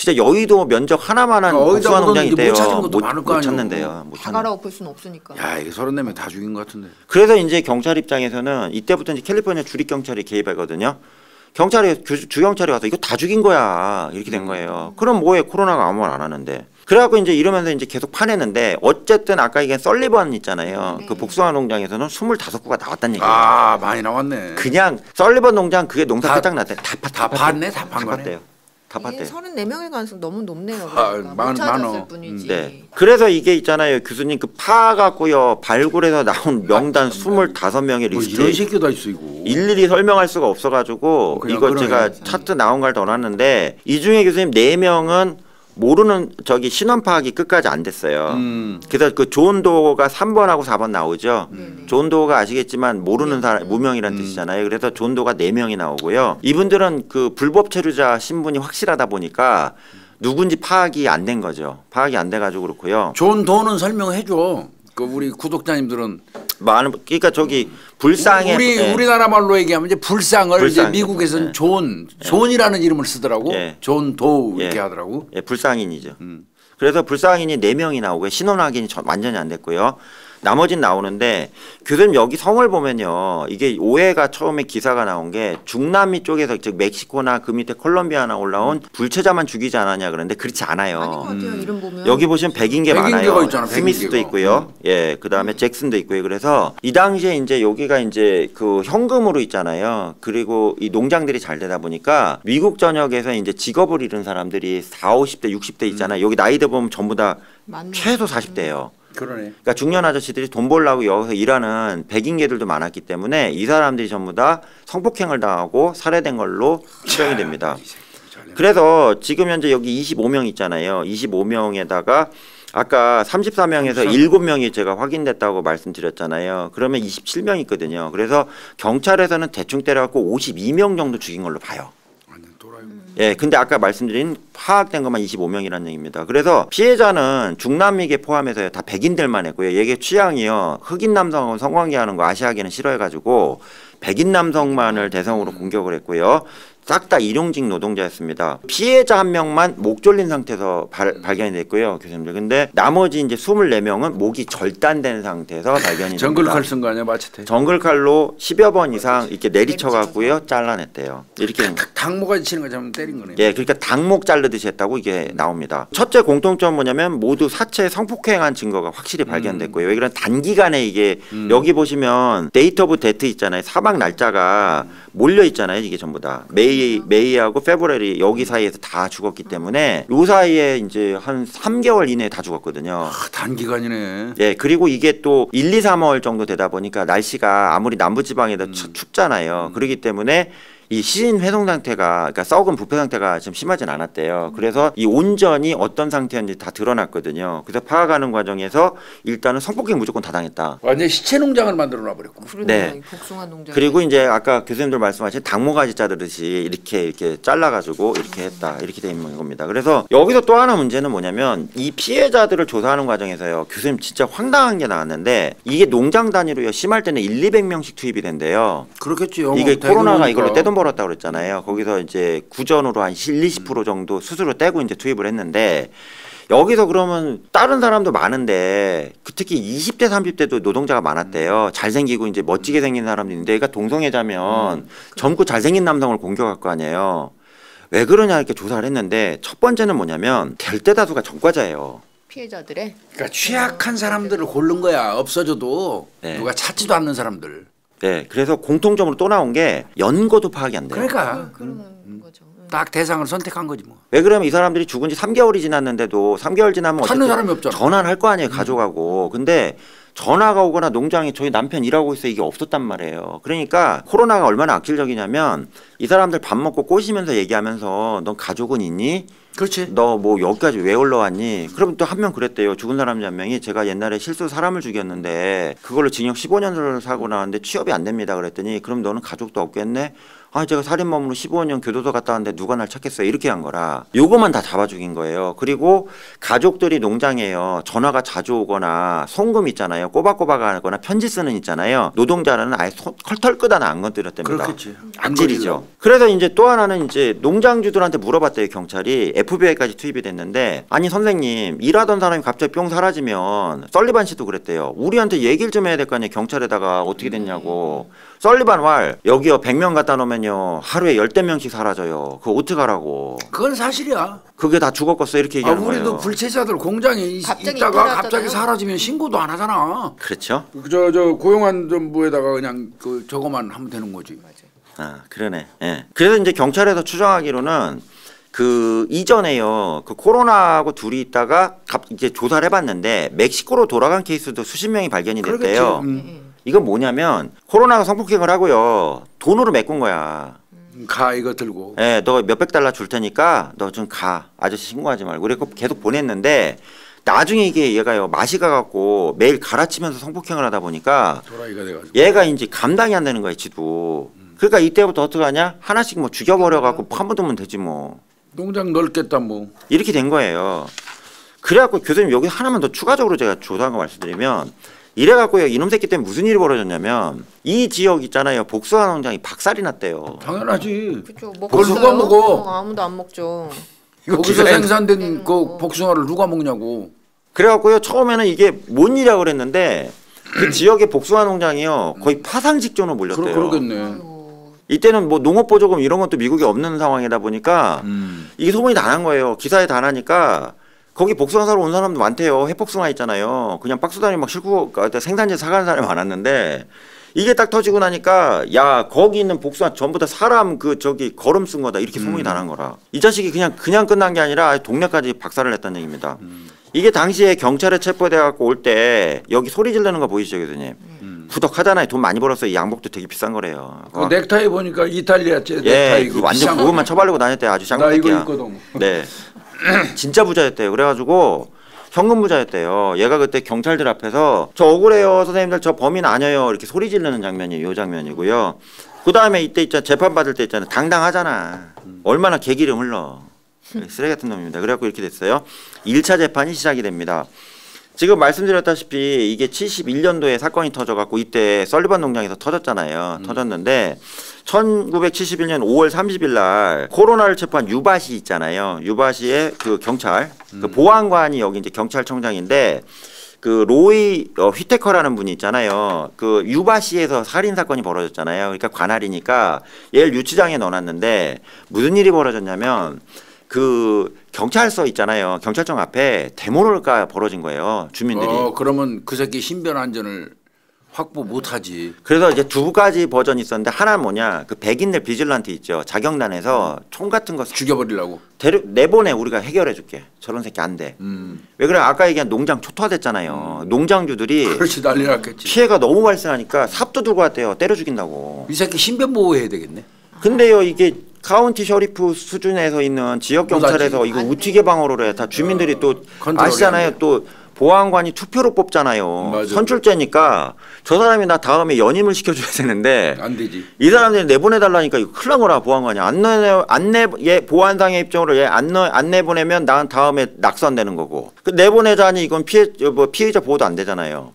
진짜 여의도 면적 하나만한 어, 복숭아 농장이 있대요. 못 찾은 것도 많을 거못 아니에요. 찾는데요. 못 다 찾는. 갈아 엎을 수는 없으니까. 야, 이게 서른 네명 다 죽인 것 같은데. 그래서 이제 경찰 입장에서는 이때부터 이제 캘리포니아 주립 경찰이 개입하거든요. 경찰이 주, 주경찰이 와서 이거 다 죽인 거야 이렇게 된 거예요. 그럼 뭐해 코로나가 아무 말 안 하는데. 그래갖고 이제 이러면서 이제 계속 파내는데 어쨌든 아까 얘기한 썰리번 있잖아요. 그 복숭아 농장에서는 25구가 나왔다는 얘기예요. 아, 많이 나왔네. 그냥 썰리번 농장 그게 농사 다- 끝장 났대. 다, 파- 다 팠대요. 봤네, 다판 다. 팠대요. 팠대요. 34명일 가능성 너무 높네요. 아, 그러니까. 찾았을 많어. 뿐이지. 네. 그래서 이게 있잖아요. 교수님 그 파갖고요. 발굴해서 나온 명단 25명의 뭐 리스트. 이런 새끼 다 있어 이거. 일일이 설명할 수가 없어가지고 그냥 이거. 제가 차트 나온 걸 넣어놨는데 이 중에 교수님 네 명은 모르는 저기 신원 파악이 끝까지 안 됐어요. 음. 그래서 그 John Doe가 3번하고 4번 나오죠. 네네. John Doe가 아시겠지만 모르는 사람 무명이라는 뜻이잖아요. 그래서 John Doe가 네 명이 나오고요. 이분들은 그 불법 체류자 신분이 확실하다 보니까 누군지 파악이 안 된 거죠. 파악이 안 돼 가지고 그렇고요. John Doe는 설명해 줘. 그 우리 구독자님들은 많은 그러니까 저기 불상에 우리 예. 우리나라 말로 얘기하면 이제 불상을 이제 불상. 미국에서는 예. John John이라는 이름을 쓰더라고. 예. John Doe 이렇게 예. 하더라고. 예, 불상인이죠. 음. 그래서 불상인이 네 명이 나오고요. 신원 확인이 전- 완전히 안 됐고요. 나머지는 나오는데 교수님 여기 성을 보면요. 이게 오해가 처음에 기사가 나온 게 중남미 쪽에서 즉 멕시코나 그 밑에 콜롬비아나 올라온 불체자만 죽이지 않았냐 그러는데 그렇지 않아요. 같아요. 이름 보면. 여기 보시면 백인 게 백인 많아요. 있잖아, 백인 스미스도. 있고요. 예, 그 다음에 잭슨도 있고요. 그래서 이 당시에 이제 여기가 이제 그 현금으로 있잖아요. 그리고 이 농장들이 잘 되다 보니까 미국 전역에서 이제 직업을 잃은 사람들이 4, 50대, 60대 있잖아요. 여기 나이대 보면 전부 다 맞네. 최소 40대예요. 그러네. 그러니까 중년 아저씨들이 돈 벌려고 여기서 일하는 백인계들도 많았기 때문에 이 사람들이 전부 다 성폭행을 당하고 살해된 걸로 추정이 됩니다. 그래서 지금 현재 여기 25명 있잖아요. 25명에다가 아까 34명에서 7명이 제가 확인됐다고 말씀드렸잖아요. 그러면 27명 있거든요. 그래서 경찰에서는 대충 때려갖고 52명 정도 죽인 걸로 봐요. 예, 근데 아까 말씀드린 파악된 것만 25명이라는 얘기입니다. 그래서 피해자는 중남미계 포함해서 다 백인들만 했고요. 얘게 취향이요. 흑인 남성하고 성관계하는 거 아시아계는 싫어해가지고 백인 남성만을 대상으로 공격을 했고요. 싹 다 일용직 노동자였습니다. 피해자 한 명만 목 졸린 상태에서 발, 발견이 됐고요, 교수님들. 근데 나머지 이제 24명은 목이 절단된 상태에서 발견이 *laughs* 정글. 칼 쓴 거 아니야 마체테? 정글 칼로 10여 번 이상 이렇게 내리쳐 갖고요, 잘라냈대요. 이렇게 된 닭모가지 치는 것처럼 때린 거네. 예, 그러니까 닭목 자르듯이 했다고 이게 나옵니다. 첫째 공통점 뭐냐면 모두 사체 성폭행한 증거가 확실히 발견됐고요. 왜 그런 단기간에 이게 여기 보시면 date of death 있잖아요. 사망 날짜가 몰려 있잖아요. 이게 전부 다 May May하고 February 여기 사이에서 다 죽었기 때문에 요 사이에 이제 한 3개월 이내에 다 죽었거든요. 아, 단기간이네. 예, 그리고 이게 또 1, 2, 3월 정도 되다 보니까 날씨가 아무리 남부 지방에도 추- 춥잖아요. 그렇기 때문에 이 시신 회송 상태가 그러니까 썩은 부패 상태가 좀 심하진 않았대요. 그래서 이 온전히 어떤 상태였는지 다 드러났거든요. 그래서 파악하는 과정에서 일단은 성폭행 무조건 다 당했다. 완전 시체 농장을 만들어. 그러네요. 네. 이 복숭아 농장. 그리고 이제 아까 교수님들 말씀하신 닭모가지 자르듯이 이렇게 이렇게 잘라가지고 이렇게 했다 이렇게 돼 있는 겁니다. 그래서 여기서 또 하나 문제는 뭐냐면 이 피해자들을 조사하는 과정에서요 교수님 진짜 황당한 게 나왔는데 이게 농장 단위로요 심할 때는 1, 200명씩 투입이 된대요. 그렇겠지. 이게 코로나가. 이걸로 떼돈 벌었다 고 그랬잖아요. 거기서 이제 구전으로 한 1, 20% 정도 스스로 떼고 이제 투입을 했는데 여기서 그러면 다른 사람도 많은데 그 특히 20대 30대도 노동자가 많았대요. 잘생기고 이제 멋지게 생긴 사람도 있는데 그러니까 동성애자면 젊고 잘생긴 남성을 공격할 거 아니에요. 왜 그러냐 이렇게 조사를 했는데 첫 번째는 뭐냐면 절대다수가 전과자예요. 피해자들의 그러니까 취약한 사람들을 고른 거야. 없어져도 네. 누가 찾지도 않는 사람들. 네, 그래서 공통점으로 또 나온 게 연고도 파악이 안 돼요. 그러니까 그런 거죠. 응. 딱 대상을 선택한 거지 뭐. 왜 그러면 이 사람들이 죽은 지 3개월이 지났는데도 3개월 지나면 찾는 사람이 없잖아. 전화를 할 거 아니에요 가져가고 근데 전화가 오거나 농장에 저희 남편 일하고 있어 이게 없었단 말이에요 그러니까 코로나가 얼마나 악질적이냐면 이 사람들 밥 먹고 꼬시면서 얘기하면서 넌 가족은 있니 그렇지. 너 뭐 여기까지 왜 올라왔니? 그럼 또한 명 그랬대요. 죽은 사람 중한 명이 제가 옛날에 실수 사람을 죽였는데 그걸로 징역 15년을 사고 나왔는데 취업이 안 됩니다 그랬더니 그럼 너는 가족도 없겠네 아 제가 살인범으로 15년 교도소 갔다 왔는데 누가 날 찾겠어요? 이렇게 한 거라 요거만 다 잡아 죽인 거예요. 그리고 가족들이 농장에요. 전화가 자주 오거나 송금 있잖아요. 꼬박꼬박 하거나 편지 쓰는 있잖아요. 노동자는 아예 손, 컬털 끄다 안 건드렸답니다. 그렇겠지. 악질이죠. 그래서 이제 또 하나는 이제 농장주들한테 물어봤대요 경찰이. FBI까지 투입이 됐는데 아니 선생님 일하던 사람이 갑자기 뿅 사라지면 썰리반 씨도 그랬대요. 우리한테 얘기를 좀 해야 될 거 아니에요 경찰에다가. 어떻게 됐냐고 썰리반 왈 여기요 100명 갖다 놓으면요 하루에 열댓 명씩 사라져요 그거 어떡하라고 그건 사실이야. 그게 다 죽었겠어 이렇게 아, 얘기하는 우리도 거예요 불체자들 공장에 있- 갑자기 있다가 이탈하잖아요. 갑자기 사라지면 신고도 안 하잖아. 그렇죠 저 저 고용안전부에다가 그냥 그 저거만 하면 되는 거지. 아 그러네 예 그래서 이제 경찰에서 추정하기로는 그 이전에요 그 코로나하고 둘이 있다가 갑 이제 조사를 해봤는데 멕시코로 돌아간 케이스도 수십 명이 발견이 됐대요 그러겠지. 음. 이건 뭐냐면 코로나가 성폭행을 하고요 돈으로 메꾼 거야. 가 이거 들고. 예, 너 몇백 달러 줄 테니까 너 좀 가. 아저씨 신고하지 말고. 그래서 계속 보냈는데 나중에 이게 얘가요 맛이 가갖고 매일 갈아치면서 성폭행을 하다 보니까 도라이가 돼가지고. 얘가 이제 감당이 안 되는 거야 지도. 그러니까 이때부터 어떻게 하냐 하나씩 뭐 죽여버려갖고 파묻으면 되지 뭐 농장 넓겠다 뭐. 이렇게 된 거예요. 그래갖고 교수님 여기 하나만 더 추가적으로 제가 조사한 거 말씀드리면 이래갖고요 이놈 새끼 때문에 무슨 일이 벌어졌냐면 이 지역 있잖아요 복숭아 농장이 박살이 났대요. 당연하지. 그죠. 그걸 먹었어요? 누가 먹어? 어, 아무도 안 먹죠. 거기서 기사에- 생산된 그 복숭아를 누가 먹냐고. 그래갖고요 처음에는 이게 뭔 일이야 그랬는데 그 지역의 복숭아 농장이요 거의 파상 직전으로 그러, 몰렸대요. 그러겠네. 아이고. 이때는 뭐 농업 보조금 이런 것도 미국에 없는 상황이다 보니까 음. 이게 소문이 다 난 거예요. 기사에 다 나니까 거기 복숭아 사러 온 사람도 많대요. 해복숭아 있잖아요. 그냥 박스 단위 막 싣고 가- 생산지 사가는 사람이 많았는데 이게 딱 터지고 나니까 야 거기 있는 복숭아 전부 다 사람 그 저기 걸음 쓴 거다 이렇게 소문이 다난 거라. 이 자식이 그냥 그냥 끝난 게 아니라 동네까지 박살을 냈다는 얘기입니다. 이게 당시에 경찰에 체포돼 갖고 올 때 여기 소리 지르는 거 보이시죠, 교수님? 후덕하잖아요. 돈 많이 벌었어요. 이 양복도 되게 비싼 거래요. 그 넥타이 보니까 이탈리아 제 예, 넥타이 그그 완전. 그것만 처바르고 다녔대 요 아주 나 이거. 있거든. 네, *clears throat* 진짜 부자였대요. 그래가지고 현금 부자였대요. 얘가 그때 경찰들 앞에서 저 억울해요, 선생님들 저 범인 아니에요 이렇게 소리 지르는 장면이 이 장면이고요. 그 다음에 이때 있잖아 재판 받을 때 있잖아 당당하잖아. 얼마나 개기름 흘러. 쓰레기 같은 놈입니다. 그래갖고 이렇게 됐어요. 1차 재판이 시작이 됩니다. 지금 말씀드렸다시피 이게 71년도에 사건이 터져갖고 이때 썰리반 농장에서 터졌잖아요. 터졌는데 1971년 5월 30일 날 코로나를 체포한 유바시 있잖아요. 유바시의 그 경찰, 그 보안관이 여기 이제 경찰청장인데 그 로이 어, 휘테커라는 분이 있잖아요. 그 유바시에서 살인 사건이 벌어졌잖아요. 그러니까 관할이니까 얘를 유치장에 넣어놨는데 무슨 일이 벌어졌냐면 그 경찰서 있잖아요. 경찰청 앞에 데모가 벌어진 거예요. 주민들이. 어, 그러면 그 새끼 신변 안전을 확보 못 하지. 그래서 이제 두 가지 버전이 있었는데 하나는 뭐냐 그 백인들 비질란트 있죠 자경단에서 총 같은 거 죽여버리려고. 데려 내보내 우리가 해결해 줄게 저런 새끼 안돼왜 음. 그래 아까 얘기한 농장 초토화됐잖아요 농장주들이 그렇지 난리 났겠지. 피해가 너무 발생하니까 삽도 들고 왔대요 때려 죽인다고 이 새끼 신변 보호해야 되겠네. 근데요 이게 카운티 셔리프 수준에서 있는 지역 경찰에서. 이거 안 우티게 방어를 해다 주민들이 또 컨트롤이 안 아시잖아요 돼. 또 보안관이 투표로 뽑잖아요 맞아. 선출제니까 저 사람이 나 다음에 연임을 시켜줘야 되는데 안 되지. 이 사람들이 내보내달라니까 이거 큰일 난 거라 보안관이 안 내, 안내 얘 보안상의 입장으로 얘안 안 내보내면 난 다음에 낙선되는 거고 그 내보내자니 이건 피해 뭐 피해자 보호도 안 되잖아요.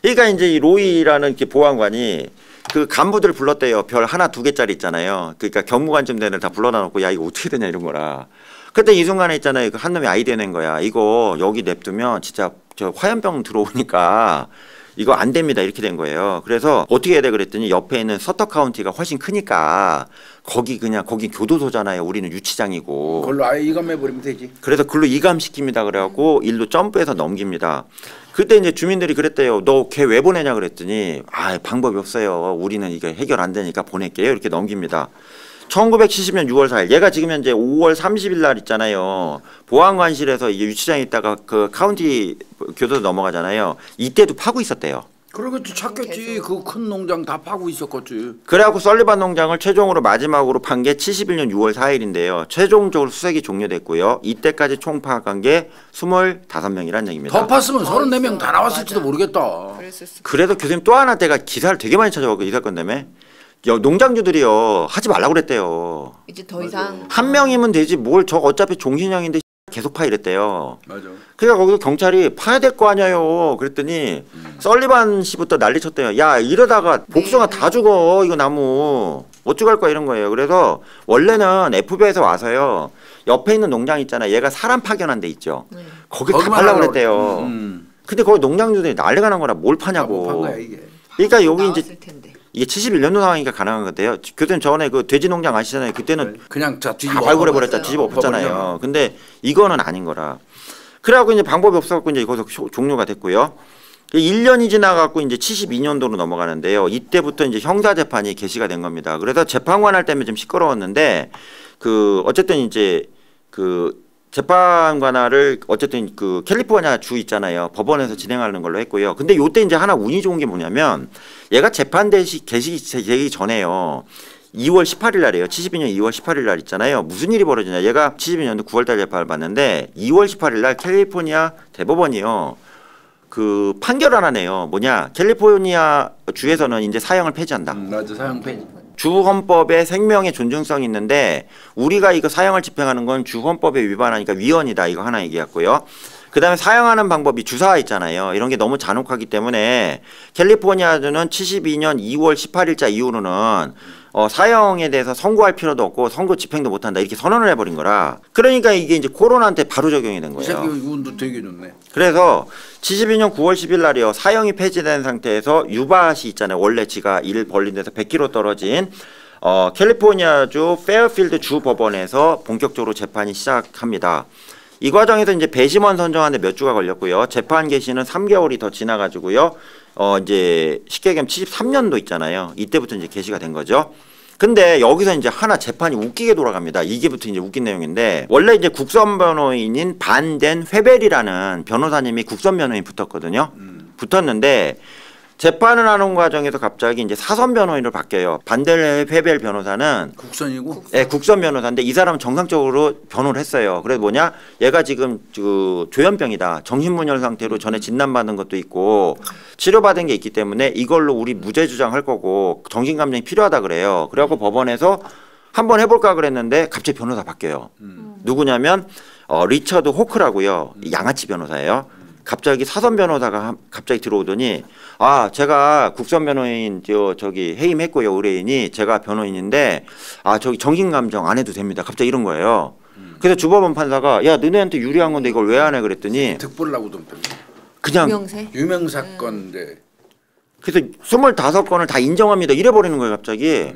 그러니까 이제 이 로이라는 보안관이 그 간부들 불렀대요. 별 하나 두 개짜리 있잖아요. 그러니까 경무관쯤 되는 다 불러다 놓고 야 이거 어떻게 되냐 이런 거라. 그때 이 순간에 있잖아요. 그 한 놈이 아이디어 낸 거야. 이거 여기 냅두면 진짜 저 화염병 들어오니까 이거 안 됩니다. 이렇게 된 거예요. 그래서 어떻게 해야 돼 그랬더니 옆에 있는 서터 카운티가 훨씬 크니까 거기 그냥 거기 교도소잖아요. 우리는 유치장이고. 그걸로 아예 이감해 버리면 되지. 그래서 글로 이감시킵니다. 그래갖고 일로 점프해서 넘깁니다. 그때 이제 주민들이 그랬대요. 너 걔 왜 보내냐 그랬더니 아 방법이 없어요. 우리는 이게 해결 안 되니까 보낼게요. 이렇게 넘깁니다. 1970년 6월 4일 얘가 지금 현재 5월 30일 날 있잖아요. 보안관실에서 이게 유치장에 있다가 그 카운티 교도소 넘어가잖아요. 이때도 파고 있었대요. 그러겠지 찾겠지. 그 큰 농장 다 파고 있었겠지. 그래갖고 썰리반 농장을 최종으로 마지막으로 판 게 71년 6월 4일인데요. 최종적으로 수색이 종료됐고요. 이때까지 총 파악한 게 25명이라는 얘기입니다. 더 팠으면 더 34명 있어. 다 나왔을지도 맞아. 모르겠다. 그래도 교수님 또 하나 때가 기사를 되게 많이 찾아봤고 이 사건 때문에 여- 농장주들이요 하지 말라고 그랬대요. 이제 더 이상 한 명이면 되지 뭘 저 어차피 종신형인데 *laughs* 계속 파 이랬대요. 맞아. 그러니까 거기서 경찰이 파야 될 거 아니에요. 그랬더니 썰리반 씨부터 난리 쳤대요. 야 이러다가 복숭아 다 죽어 이거 나무 어쩌갈 거야 이런 거예요. 그래서 원래는 FBI에서 와서요 옆에 있는 농장 있잖아. 얘가 사람 파견한 데 있죠. 네. 거기 다 거기만 팔라고 하려고 그랬대요. 음. 근데 거기 농장주들이 난리가 난 거라 뭘 아, 못판 파냐고. 거야 이게. 그러니까 여기 이제 텐데. 이게 71년도 상황이니까 가능한 건데요. 그때 전에 그 돼지 농장 아시잖아요. 그때는 그냥 자다 뒤집어. 발굴해 버렸다. 뒤집어 엎었잖아요. 근데 이거는 아닌 거라. 그래갖고 이제 방법이 없어갖고 이제 거기서 쇼- 종료가 됐고요. 1년이 지나갖고 이제 72년도로 넘어가는데요. 이때부터 이제 형사 재판이 개시가 된 겁니다. 그래서 재판관 할 때면 좀 시끄러웠는데 그 어쨌든 이제 그 재판관화를 어쨌든 그 캘리포니아 주 있잖아요. 법원에서 진행하는 걸로 했고요. 근데 요때 이제 하나 운이 좋은 게 뭐냐면 얘가 재판 대시 개시 되기 전에요. 2월 18일 날이에요. 72년 2월 18일 날 있잖아요. 무슨 일이 벌어지냐. 얘가 72년도 9월 달 재판을 받는데 2월 18일 날 캘리포니아 대법원이요. 그 판결 하나 내요. 뭐냐. 캘리포니아 주에서는 이제 사형을 폐지한다. 음, 맞아 사형 폐지. 주 헌법에 생명의 존중성이 있는데 우리가 이거 사형을 집행하는 건 주 헌법에 위반하니까 위헌이다 이거 하나 얘기했고요. 그다음에 사형하는 방법이 주사가 있잖아요. 이런 게 너무 잔혹하기 때문에 캘리포니아주는 72년 2월 18일자 이후로는 어, 사형에 대해서 선고할 필요도 없고 선고 집행도 못한다 이렇게 선언을 해버린 거라. 그러니까 이게 이제 코로나한테 바로 적용이 된이 거예요. 새끼 운도 되게 좋네. 그래서 72년 9월 10일 날이요. 사형이 폐지된 상태에서 유바시 있잖아요. 원래 지가 일 벌린 데서 100km 떨어진 어, 캘리포니아주 페어필드 주 법원에서 본격적으로 재판이 시작합니다. 이 과정에서 이제 배심원 선정하는데 몇 주가 걸렸고요. 재판 개시는 3개월이 더 지나가지고요. 어 이제 쉽게 얘기하면 73년도 있잖아요. 이때부터 이제 개시가 된 거죠. 근데 여기서 이제 하나 재판이 웃기게 돌아갑니다. 이게부터 이제 웃긴 내용인데 원래 이제 국선 변호인인 반덴 회벨이라는 변호사님이 국선 변호인 붙었거든요. 붙었는데 재판을 하는 과정에서 갑자기 이제 사선 변호인으로 바뀌어요. 반델 회벨 변호사는 국선이고. 예, 국선 변호사인데 이 사람은 정상적으로 변호를 했어요. 그래서 뭐냐? 얘가 지금 그 조현병이다. 정신분열 상태로 전에 진단받은 것도 있고 치료받은 게 있기 때문에 이걸로 우리 무죄 주장할 거고 정신 감정이 필요하다 그래요. 그래갖고 법원에서 한번 해볼까 그랬는데 갑자기 변호사 바뀌어요. 누구냐면 어, 리처드 호크라고요. 양아치 변호사예요. 갑자기 사선 변호사가 한- 갑자기 들어오더니 아 제가 국선 변호인 저 저기 해임했고요 의뢰인이. 제가 변호인인데 아 저기 정신 감정 안 해도 됩니다. 갑자기 이런 거예요. 그래서 주법원 판사가 야 너네한테 유리한 건데 이걸 왜 안 해? 그랬더니 득보려고 돈 그냥 유명세. 유명 사건인데. 그래서 스물다섯 건을 다 인정합니다. 이래 버리는 거예요 갑자기.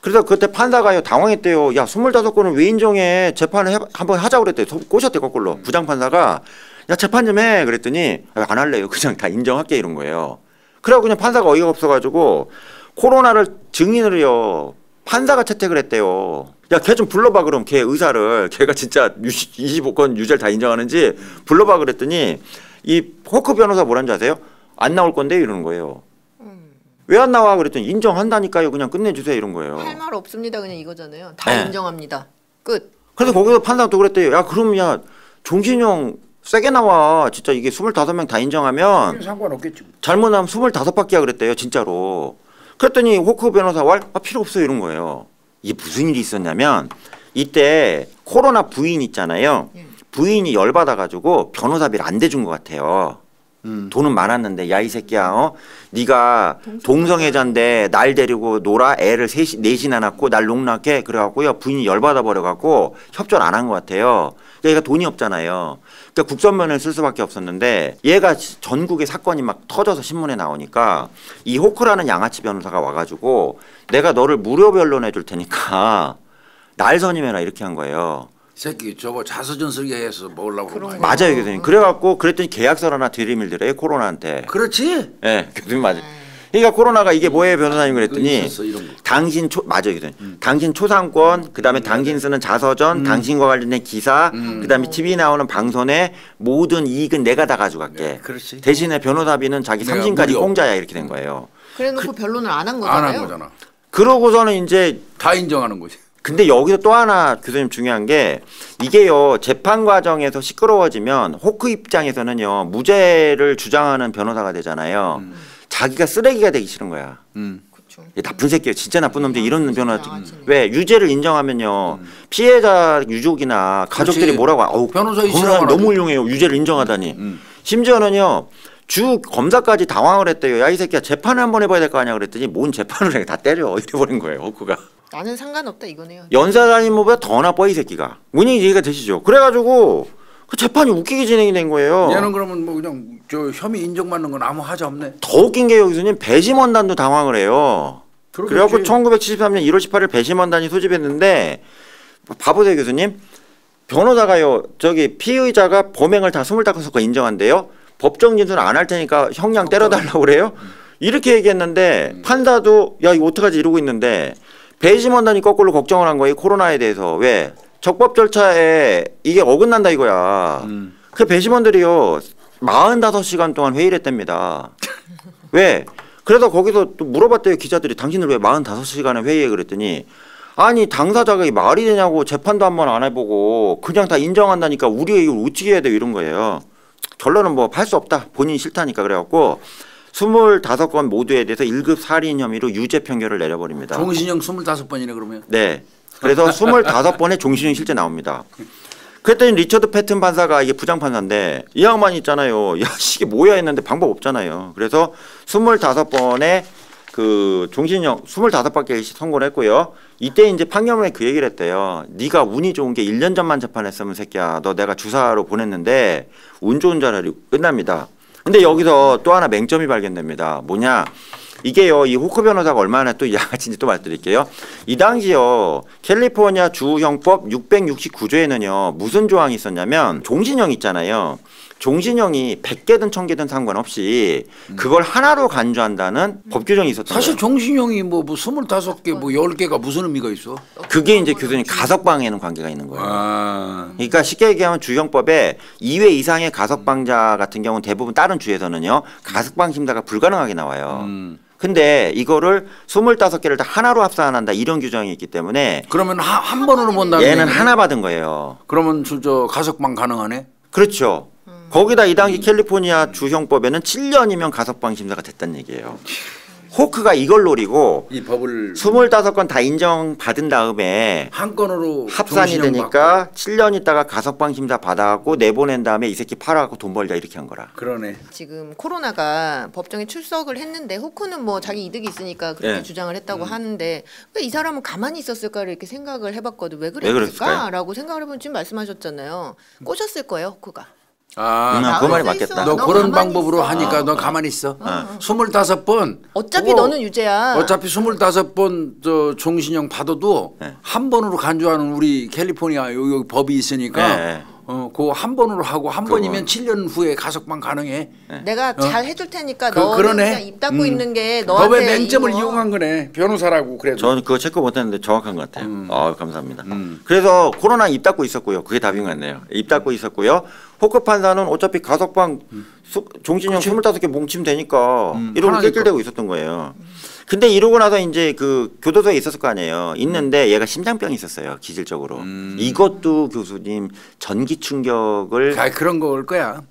그래서 그때 판사가요 당황했대요. 야 스물다섯 건을 왜 인정해? 재판을 해, 한번 하자고 그랬대요. 소- 꼬셨대 거꾸로. 부장 판사가 야 재판 좀 해. 그랬더니 아, 안 할래요. *laughs* 그냥 다 인정할게. 이런 거예요. 그래고 그냥 판사가 어이가 없어가지고 코로나를 증인으로요. 판사가 채택을 했대요. 야 걔 좀 불러봐 그럼. 걔 의사를. *laughs* 걔가 진짜 25건 유죄를 다 인정하는지 불러봐 그랬더니 이 호크 변호사 뭐라는 줄 아세요? 안 나올 건데? 이러는 거예요. 왜 안 나와? 그랬더니 인정한다니까요. 그냥 끝내주세요. 이런 거예요. 할 말 없습니다. 그냥 이거잖아요. 다 네. 인정합니다. 끝. 그래서 거기서 판사가 또 그랬대요. 야 그럼 야 종신형 세게 나와. 진짜 이게 25명 다 인정하면 상관없겠지. 뭐. 잘못하면 25바퀴야 그랬대요 진짜로. 그랬더니 호크 변호사 왈 아, 필요 없어요 이런 거예요. 이게 무슨 일이 있었냐면 이때 코로나 부인 있잖아요. 부인이 열받아가지고 변호사비를 안 대준 것 같아요 돈은 많았는데 야 이 새끼야 어? 네가 동성애자인데 날 데리고 놀아? 애를 셋이 넷이나 낳고 날 농락해? 그래갖고요 부인이 열받아 버려갖고 협조를 안 한 것 같아요. 그러니까 얘가 돈이 없잖아요. 그러니까 국선면을 쓸 수밖에 없었는데 얘가 전국에 사건이 막 터져서 신문에 나오니까 이 호크라는 양아치 변호사가 와가지고 내가 너를 무료 변론해 줄 테니까 *laughs* 날 선임해라 이렇게 한 거예요. 이 새끼 저거 자서전 쓰게 해서 먹으려고 그런? 맞아요 교수님. 그래갖고 그랬더니 계약서 하나 들이밀더래요 코로나한테. 그렇지. 예, 교수님 맞아요. 그러니까 코로나가 이게 뭐예요 변호사님 그랬더니 있었어. 당신 초 맞아요 교수님. 당신 초상권 그다음에 당신 쓰는 자서전 당신과 관련된 기사 그다음에 TV 나오는 방송의 모든 이익은 내가 다 가져갈게. 네, 그렇지. 대신에 변호사비는 자기 무료. 공짜야 이렇게 된 거예요. 그래놓고 변론을 안한안 거잖아요. 한 거잖아. 그러고서는 이제 다 인정하는 거지. 근데 여기서 또 하나 교수님 중요한 게 이게요 재판 과정에서 시끄러워지면 호크 입장에서는요 무죄를 주장하는 변호사가 되잖아요. 자기가 쓰레기가 되기 싫은 거야. 음. 이 나쁜 새끼예요. 진짜 나쁜 놈들 이런 변호사 양아치네. 왜 유죄를 인정하면요 피해자 유족이나 가족들이 그렇지. 뭐라고 어우 변호사 있으라고 너무. 훌륭해요. 유죄를 인정하다니 심지어는요. 주 검사까지 당황을 했대요. 야 이 새끼야 재판을 한번 해봐야 될 거 아니야 그랬더니 뭔 재판을 해 다 때려 *laughs* 이래버린 거예요. 호크가 나는 상관없다 이거네요. 연사장님보다 더 나빠 이 새끼가 문의 이해가 되시죠? 그래가지고 그 재판이 웃기게 진행이 된 거예요. 얘는 그러면 뭐 그냥 저 혐의 인정받는 건 아무 하자 없네. 더 웃긴 게 여기서는 배심원단도 당황을 해요. 그래갖고 1973년 1월 18일 배심원단이 소집했는데 봐보세요 교수님 변호사가요 저기 피의자가 범행을 다 25건 인정한대요 법정 진술 안할 테니까 형량 때려달라고 그래요 이렇게 얘기했는데 판사도 야 이거 어떡하지 이러고 있는데 배심 원단이 거꾸로 걱정을 한 거예요 코로나에 대해서. 왜? 적법 절차에 이게 어긋난다 이거야. 그 배심원들이요 45시간 동안 회의를 했답니다. *laughs* 왜? 그래서 거기서 또 물어봤대요 기자들이. 당신들 왜 45시간을 회의해? 그랬더니 아니 당사자가 이게 말이 되냐고 재판도 한 번 안 해보고 그냥 다 인정한다니까 우리가 이걸 어떻게 해야 돼 이런 거예요. 결론은 뭐할수 없다. 본인이 싫다니까 그래갖고 25건 모두에 대해서 1급 살인 혐의로 유죄 판결을 내려버립니다 종신형 25번이네 그러면. 네. 그래서 25번의 종신형 실제 나옵니다. 그랬더니 리처드 패튼 판사가 이게 부장 판사인데 이 양반 있잖아요. 야, 이게 뭐야 했는데 방법 없잖아요. 그래서 25번의 그 종신형 25밖에 선고를 했고요. 이때 이제 판결문에 그 얘기를 했대요. 네가 운이 좋은 게 1년 전만 재판했으면 새끼야. 너 내가 주사로 보냈는데 운 좋은 자라리 끝납니다. 근데 여기서 또 하나 맹점이 발견됩니다. 뭐냐? 이게요, 이 호크 변호사가 얼마나 또 양아치인지 또 말씀드릴게요. 이 당시요, 캘리포니아 주형법 669조에는요, 무슨 조항이 있었냐면, 종신형 있잖아요. 종신형이 100개든 1000개든 상관없이 그걸 하나로 간주한다는 법 규정이 있었던 사실 거예요. 종신형이 뭐, 뭐 25개 뭐 10개가 무슨 의미가 있어? 그게 이제 교수님 가석방에는 관계가 있는 거예요. 아. 그러니까 쉽게 얘기하면 주형법에 2회 이상의 가석방자 같은 경우는 대부분 다른 주에서는요 가석방 심사가 불가능하게 나와요. 음. 근데 이거를 25개를 다 하나로 합산한다 이런 규정이 있기 때문에 그러면 하, 한 번으로 본다는 얘는 얘기네? 하나 받은 거예요. 그러면 저, 저 가석방 가능하네? 그렇죠. 거기다 이 당시 캘리포니아 주형법에는 7년이면 가석방 심사가 됐다는 얘기예요. 호크가 이걸 노리고 이 법을 25건 다 인정받은 다음에 한 건으로 합산이 되니까 7년 있다가 가석방 심사 받아갖고 내보낸 다음에 이 새끼 팔아갖고 돈 벌자 이렇게 한 거라. 받고. 그러네. 지금 코로나가 법정에 출석을 했는데 호크는 뭐 자기 이득이 있으니까 그렇게 네. 주장을 했다고 하는데 왜 이 사람은 가만히 있었을까를 이렇게 생각을 해봤거든 왜? 그랬을까라고 생각을 해보면 지금 말씀하셨잖아요 꼬셨을 거예요 호크가 아, 음, 그 말이 수 맞겠다. 너 너 그런 방법으로 있어. 하니까 어. 너 가만히 있어. 스물다섯 번 어차피 그거 너는 유죄야 어차피 스물다섯 번저 종신형 받아도 네. 한 번으로 간주하는 우리 캘리포니아 여기, 여기 법이 있으니까 네. 어, 그거 한 번으로 하고 한 그거. 번이면 7년 후에 가석방 가능해. 내가 잘 해줄 테니까 어? 그- 너는 그러네. 그냥 입 닫고 음. 있는 게 너한테 법의 맹점을 이거. 이용한 거네. 변호사라고 그래도. 저는 그거 체크 못했는데 정확한 것 같아요. 음. 아 감사합니다. 그래서 코로나 입 닫고 있었고요. 그게 답인 것 같네요. 입 닫고 있었고요. 호크 판사는 어차피 가석방 수- 종신형 25개 뭉치면 되니까 음, 이러고 하나니까. 낄낄대고 있었던 거예요. 근데 이러고 나서 이제 그 교도소에 있었을 거 아니에요. 있는데 얘가 심장병이 있었어요. 기질적으로. 음. 이것도 교수님 전기 충격을 아, 그런 거 올 거야.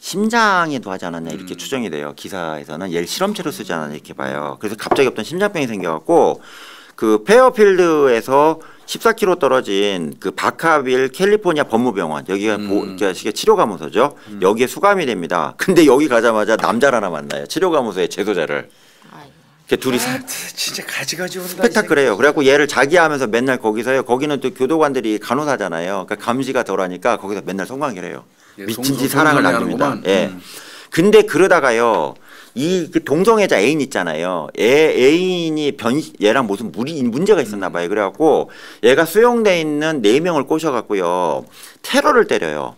심장에도 하지 않았냐 음. 이렇게 추정이 돼요. 기사에서는 얘를 실험체로 쓰지 않았냐 이렇게 봐요. 그래서 갑자기 어떤 심장병이 생겨갖고 그 페어필드에서 14km 떨어진 그 바카빌 캘리포니아 법무병원 여기가 보, 음. 저 시계 치료감호소죠. 여기에 수감이 됩니다. 근데 여기 가자마자 남자를 하나 만나요. 치료감호소의 재소자를. 그 둘이 아, 진짜 가지가지 온다. 스펙타클해요. 그래갖고 얘를 자기 하면서 맨날 거기서요. 거기는 또 교도관들이 간호사잖아요. 그러니까 감시가 덜하니까 거기서 맨날 송강을 해요. 예, 미친 지 사랑을 남깁니다. 예. 음. 근데 그러다가요. 이그 동성애자 애인 있잖아요. 애, 애인이 변 얘랑 무슨 무리 문제가 있었나 봐요. 그래갖고 얘가 수용돼 있는 네 명을 꼬셔갖고요 테러를 때려요.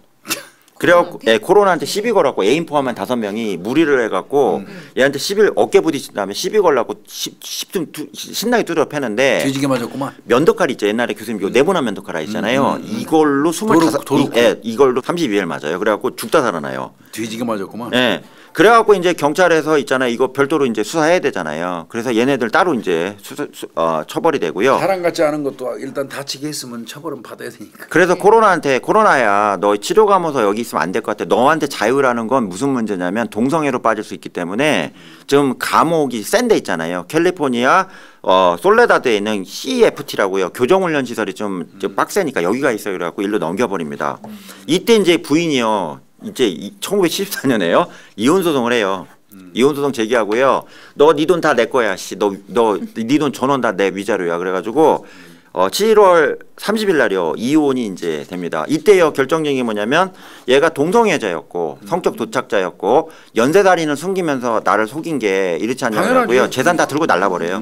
그래갖고 예, 코로나한테 시비 걸었고 애인 포함한 다섯 명이 무리를 해갖고 얘한테 시비 어깨 부딪힌 다음에 시비 걸라고 십좀 신나게 두드려 패는데 뒤지게 맞았구만. 면도칼 있죠. 옛날에 교수님 이거 네모난 면도칼 있잖아요. 이걸로 스물다섯 도루- 이- 예, 이걸로 32일 맞아요. 그래갖고 죽다 살아나요. 뒤지게 맞았구만. 예. 그래갖고 이제 경찰에서 있잖아요. 이거 별도로 이제 수사해야 되잖아요. 그래서 얘네들 따로 이제 수사, 수, 어, 처벌이 되고요. 사람 같지 않은 것도 일단 다치게 했으면 처벌은 받아야 되니까. 그래서 코로나한테 코로나야 너 치료감호소 여기 있으면 안 될 것 같아. 너한테 자유라는 건 무슨 문제냐면 동성애로 빠질 수 있기 때문에 지금 감옥이 센 데 있잖아요. 캘리포니아 어 솔레다드에 있는 CFT라고요. 교정훈련 시설이 좀, 좀 빡세니까 여기가 있어요. 그래갖고 일로 넘겨버립니다. 이때 이제 부인이요. 이제 1974년에요. 이혼 소송을 해요. 이혼 소송 제기하고요. 너 네 돈 다 내 거야. 씨. 너 너 네 돈 전원 다 내 위자료야. 그래가지고 어 7월 30일 날이요. 이혼이 이제 됩니다. 이때요 결정적인 게 뭐냐면 얘가 동성애자였고 성적 도착자였고 연쇄 살인을 숨기면서 나를 속인 게 이렇지 않냐고요. 재산 다 들고 날라버려요.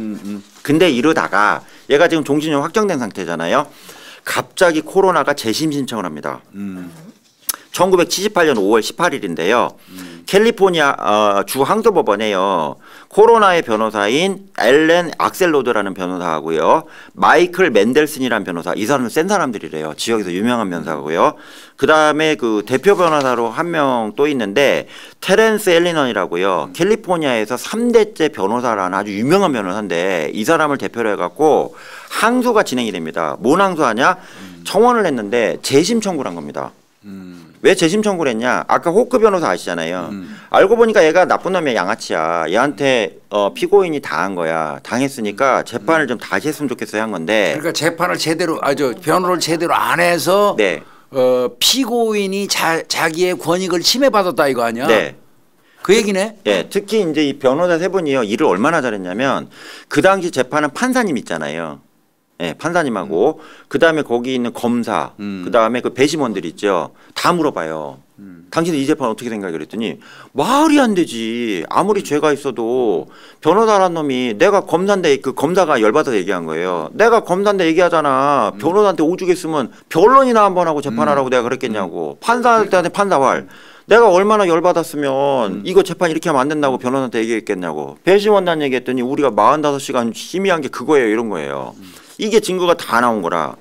근데 이러다가 얘가 지금 종신형 확정된 상태잖아요. 갑자기 코로나가 재심 신청을 합니다. 1978년 5월 18일인데요. 캘리포니아 어, 주 항소법원에요. 코로나의 변호사인 엘렌 악셀로드라는 변호사하고요. 마이클 맨델슨이라는 변호사. 이 사람은 센 사람들이래요. 지역에서 유명한 변호사고요. 그다음에 그 대표 변호사로 한 명 또 있는데 테렌스 엘리넌이라고요. 캘리포니아에서 3대째 변호사라는 아주 유명한 변호사인데 이 사람을 대표로 해 갖고 항소가 진행이 됩니다. 뭔 항소하냐? 청원을 했는데 재심 청구를 한 겁니다. 왜 재심 청구를 했냐? 아까 호크 변호사 아시잖아요. 알고 보니까 얘가 나쁜 놈이야, 양아치야. 얘한테 어, 피고인이 당한 거야. 당했으니까 재판을 좀 다시 했으면 좋겠어요 한 건데. 그러니까 재판을 제대로 아저 변호를 제대로 안 해서 네. 어, 피고인이 자, 자기의 권익을 침해받았다 이거 아니야? 네. 그 얘기네. 예, 특히 이제 이 변호사 세 분이요 일을 얼마나 잘했냐면 그 당시 재판은 판사님 있잖아요. 예, 판사님하고 그 다음에 거기 있는 검사, 그 다음에 그 배심원들 있죠. 다 물어봐요. 당신은 이 재판 어떻게 생각해 그랬더니 말이 안 되지. 아무리 죄가 있어도 변호사란 놈이 내가 검사인데 그 검사가 열받아서 얘기한 거예요. 내가 검사인데 얘기하잖아. 변호사한테 오죽했으면 변론이나 한번 하고 재판하라고 내가 그랬겠냐고. 판사한테 판사활. 내가 얼마나 열받았으면 이거 재판 이렇게 하면 안 된다고 변호사한테 얘기했겠냐고. 배심원단 얘기했더니 우리가 45시간 심의한 게 그거예요. 이런 거예요. 이게 증거가 다 나온 거라.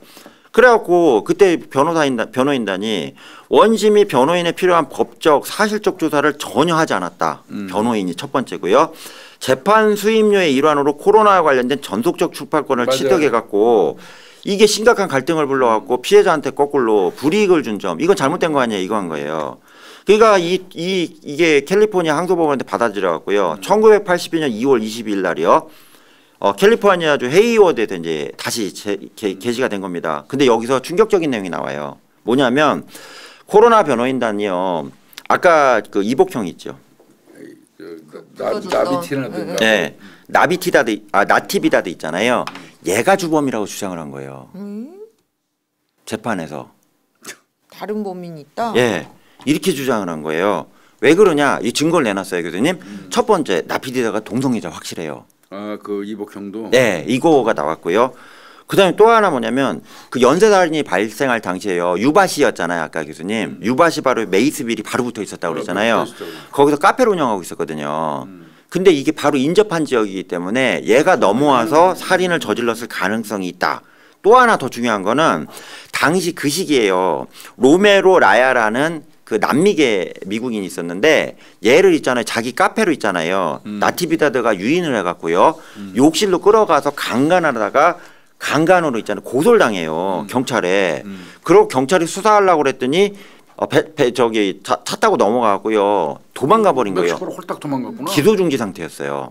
그래갖고 그때 변호사인단 변호인단이 원심이 변호인에 필요한 법적 사실적 조사를 전혀 하지 않았다. 변호인이 첫 번째고요. 재판 수임료의 일환으로 코로나와 관련된 전속적 출판권을 맞아요. 취득해 갖고 이게 심각한 갈등을 불러갖고 피해자한테 거꾸로 불이익을 준 점 이건 잘못된 거 아니야 이거 한 거예요. 그러니까 이, 이 이게 캘리포니아 항소법원한테 받아들여 갖고요. 1982년 2월 22일 날이요. 어, 캘리포니아주 헤이워드에서 이제 다시 제, 게, 게시가 된 겁니다. 근데 여기서 충격적인 내용이 나와요. 뭐냐면 코로나 변호인단이요. 아까 그 이복형 있죠. 나- 나비티라든가. 네. 나비티다드 아 나티비다드 있잖아요. 얘가 주범이라고 주장을 한 거예요. 재판에서. 다른 범인이 있다. 예. 이렇게 주장을 한 거예요. 왜 그러냐? 이 증거를 내놨어요, 교수님. 첫 번째, 나피디다가 동성애자 확실해요. 아그 이복형도. 네, 이거가 나왔고요. 그다음에 또 하나 뭐냐면 그 연쇄살인이 발생할 당시에요. 유바시였잖아요, 아까 교수님. 유바시 바로 메이스빌이 바로 붙어 있었다고 그랬잖아요. 붙어 있었죠. 거기서 카페를 운영하고 있었거든요. 근데 이게 바로 인접한 지역이기 때문에 얘가 넘어와서 살인을 저질렀을 가능성이 있다. 또 하나 더 중요한 거는 당시 그 시기에요. 로메로 라야라는 그 남미계 미국인이 있었는데 얘를 있잖아요. 자기 카페로 있잖아요. 나티비다드가 유인을 해갖고요. 욕실로 끌어가서 강간하다가 강간으로 있잖아요. 고소를 당해요. 경찰에. 그리고 경찰이 수사하려고 그랬더니 어, 배, 배 저기 차, 차 타고 넘어가고요. 도망가 버린 거예요. 홀딱 도망갔구나. 기소 중지 상태였어요.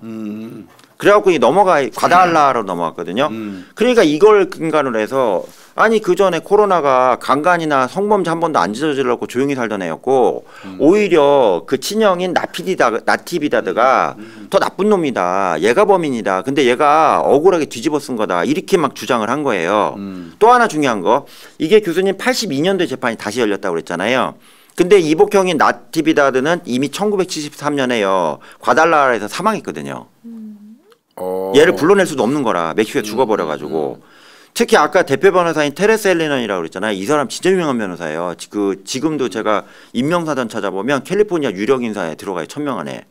음. 그래갖고 이 넘어가 과다할라로 넘어갔거든요. 음. 그러니까 이걸 근간으로 해서 아니 그 전에 코로나가 강간이나 성범죄 한 번도 안 저질렀고 조용히 살던 애였고 음. 오히려 그 친형인 나피디다 나티비다드가 음. 더 나쁜 놈이다. 얘가 범인이다. 근데 얘가 억울하게 뒤집어 쓴 거다. 이렇게 막 주장을 한 거예요. 음. 또 하나 중요한 거 이게 교수님 82년도에 재판이 다시 열렸다고 그랬잖아요. 근데 이복형인 나티비다드는 이미 1973년에요. 과달라라에서 사망했거든요. 어. 얘를 불러낼 수도 없는 거라 멕시코에 죽어버려가지고. 특히 아까 대표 변호사인 테레스 엘리넌이라고 그랬잖아요. 이 사람 진짜 유명한 변호사예요. 지- 그 지금도 제가 임명사전 찾아보면 캘리포니아 유력 인사에 들어가요 천 명 안에.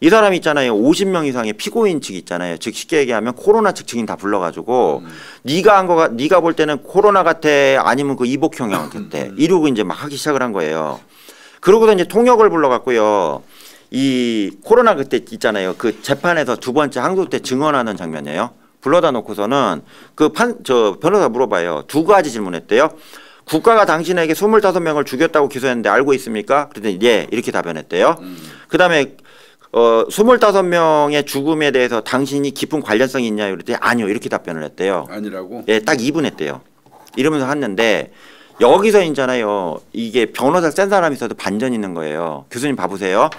이 사람 있잖아요. 50명 이상의 피고인 측 있잖아요. 즉 쉽게 얘기하면 코로나 측 증인 다 불러가지고 네가 한 거가 네가 볼 때는 코로나 같아 아니면 그 이복형형 *laughs* 같아 이러고 이제 막 하기 시작을 한 거예요. 그러고서 이제 통역을 불러갖고요. 이 코로나 그때 있잖아요. 그 재판에서 두 번째 항소 때 증언하는 장면이에요. 불러다 놓고서는 그 판 저 변호사 물어봐요. 두 가지 질문했대요. 국가가 당신에게 25명을 죽였다고 기소했는데 알고 있습니까? 그랬더니 예 이렇게 답변했대요. 그다음에 어 25명의 죽음에 대해서 당신이 깊은 관련성이 있냐 그랬더니 아니요 이렇게 답변을 했대요. 아니라고. 예, 딱 2분 했대요. 이러면서 했는데 여기서 있잖아요. 이게 변호사 센 사람이 있어도 반전 있는 거예요. 교수님 봐보세요.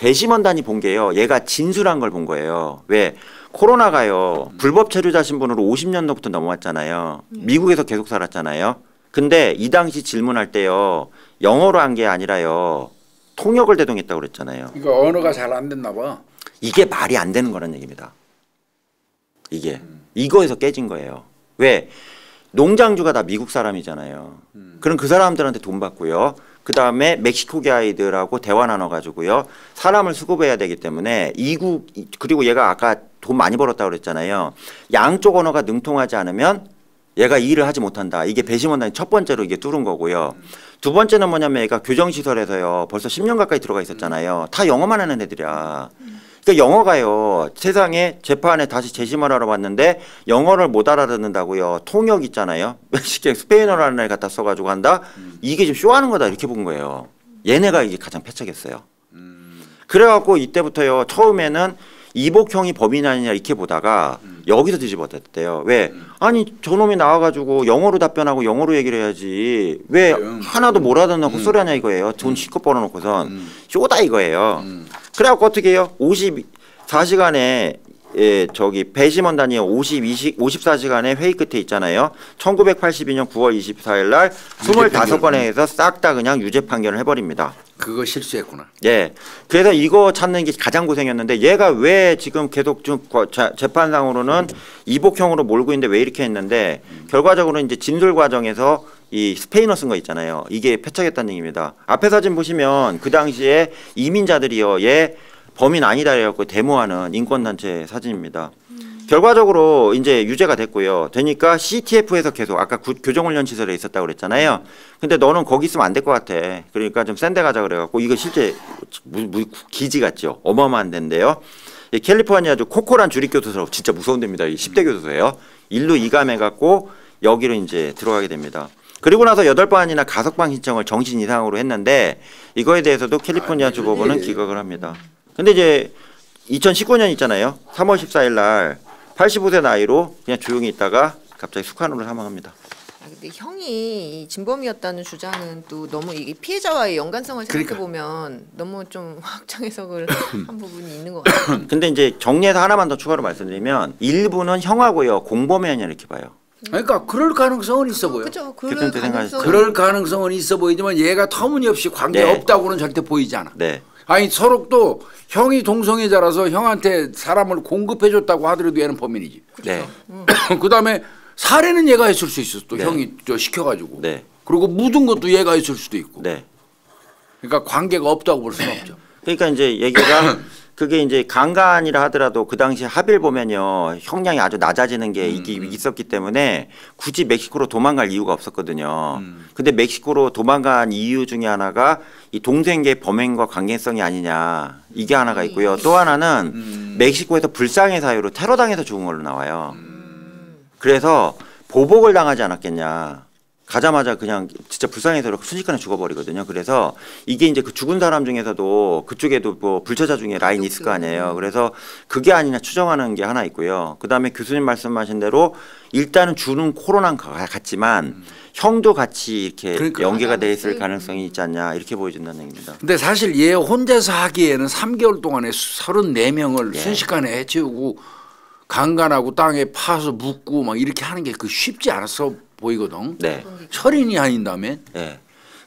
배심원단이 본 게요. 얘가 진술한 걸 본 거예요. 왜? 코로나가요. 불법 체류자 신분으로 50년도부터 넘어왔잖아요. 미국에서 계속 살았잖아요. 근데 이 당시 질문할 때요. 영어로 한 게 아니라요. 통역을 대동했다고 그랬잖아요. 그러니까 언어가 잘 안 됐나 봐. 이게 말이 안 되는 거란 얘기입니다. 이게 이거에서 깨진 거예요. 왜 농장주가 다 미국 사람이잖아요. 그럼 그 사람들한테 돈 받고요. 그 다음에 멕시코계 아이들하고 대화 나눠가지고요. 사람을 수급해야 되기 때문에 이국 그리고 얘가 아까 돈 많이 벌었다고 그랬잖아요. 양쪽 언어가 능통하지 않으면 얘가 이 일을 하지 못한다. 이게 배심원단이 첫 번째로 이게 뚫은 거고요. 두 번째는 뭐냐면 얘가 교정시설에서요. 벌써 10년 가까이 들어가 있었잖아요. 다 영어만 하는 애들이야. 그러니까 영어가요. 세상에 재판에 다시 재심을 하러 왔는데 영어를 못 알아듣는다고요. 통역 있잖아요. *laughs* 멕시코 스페인어라는 애 갖다 써가지고 한다. 이게 지금 쇼하는 거다 이렇게 본 거예요. 얘네가 이게 가장 패착했어요. 그래갖고 이때부터요. 처음에는 이복형이 범인 아니냐 이렇게 보다가 여기서 뒤집어졌대요. 왜? 아니 저놈이 나와가지고 영어로 답변하고 영어로 얘기를 해야지 왜 음. 하나도 못 알아듣나 헛소리하냐 이거예요. 돈 실컷 벌어놓고선 쇼다 이거예요. 그래갖고 어떻게 해요? 54시간에 예, 저기 배심원단이 52시 54시간의 회의 끝에 있잖아요. 1982년 9월 24일 날 유죄 25건에서 싹 다 그냥 유죄 판결을 해버립니다. 그거 실수했구나. 예. 그래서 이거 찾는 게 가장 고생이었는데 얘가 왜 지금 계속 좀 재판상으로는 이복형으로 몰고 있는데 왜 이렇게 했는데 결과적으로 이제 진술 과정에서 이 스페인어 쓴 거 있잖아요. 이게 패착했다는 얘기입니다. 앞에 사진 보시면 그 당시에 이민자들이요. 얘 범인 아니다 해갖고 데모하는 인권단체 사진입니다. 결과적으로 이제 유죄가 됐고요. 되니까 CTF에서 계속 아까 구- 교정훈련 시설에 있었다고 그랬잖아요. 근데 너는 거기 있으면 안 될 것 같아. 그러니까 좀 센 데 가자 그래갖고 이거 실제 무, 무, 기지 같죠. 어마어마한 데인데요. 이 캘리포니아주 코코란 주립교도소 진짜 무서운 데입니다. 이 10대 교도소예요. 일로 이감해갖고 여기로 이제 들어가게 됩니다. 그리고 나서 여덟 번이나 가석방 신청을 정신 이상으로 했는데 이거에 대해서도 캘리포니아 아, 주법원은 예. 기각을 합니다. 근데 이제 2019년 있잖아요. 3월 14일 날 85세 나이로 그냥 조용히 있다가 갑자기 숙환으로 사망합니다. 아, 근데 형이 이 진범이었다는 주장은 또 너무 이게 피해자와의 연관성을 생각해 그러니까. 보면 너무 좀 *laughs* 확장 해석을 *coughs* 한 부분이 있는 것 같아요. *coughs* 근데 이제 정리해서 하나만 더 추가로 말씀드리면 일부는 형하고요 공범이 이렇게 봐요. 그러니까 그럴 가능성은 있어 보여. 그죠? 그럴. 가능성. 그럴 가능성은 있어 보이지만 얘가 터무니없이 관계 네. 없다고는 절대 보이지 않아. 네. 아니 서로 또 형이 동성애자라서 형한테 사람을 공급해 줬다고 하더라도 얘는 범인이지. 네. *coughs* 그다음에 살해는 얘가 했을 수 있어. 또 네. 형이 저 시켜 가지고. 네. 그리고 묻은 것도 얘가 했을 수도 있고. 네. 그러니까 관계가 없다고 볼 수는 없죠. 그러니까 이제 얘기가 *coughs* 그게 이제 강간이라 하더라도 그 당시 합의를 보면요 형량이 아주 낮아지는 게 있, 있었기 때문에 굳이 멕시코로 도망갈 이유가 없었거든요. 근데 멕시코로 도망간 이유 중에 하나가 이 동생계 범행과 관계성이 아니냐 이게 하나가 있고요. 또 하나는 멕시코에서 불쌍의 사유로 테러 당해서 죽은 걸로 나와요. 그래서 보복을 당하지 않았겠냐. 가자마자 그냥 진짜 불쌍해서 순식간에 죽어버리거든요. 그래서 이게 이제 그 죽은 사람 중에서도 그쪽에도 뭐 불체자 중에 라인 있을 거 아니에요. 그래서 그게 아니냐 추정하는 게 하나 있고요. 그 다음에 교수님 말씀하신 대로 일단은 주는 코로나 같지만 형도 같이 이렇게 그러니까. 연계가 돼 있을 가능성이 있지 않냐 이렇게 보여준다는 얘기입니다. 근데 사실 얘 혼자서 하기에는 3개월 동안에 34명을 예. 순식간에 해치우고 강간하고 땅에 파서 묻고 막 이렇게 하는 게 그 쉽지 않았어 보이거든. 네. 철인이 아닌다면 네.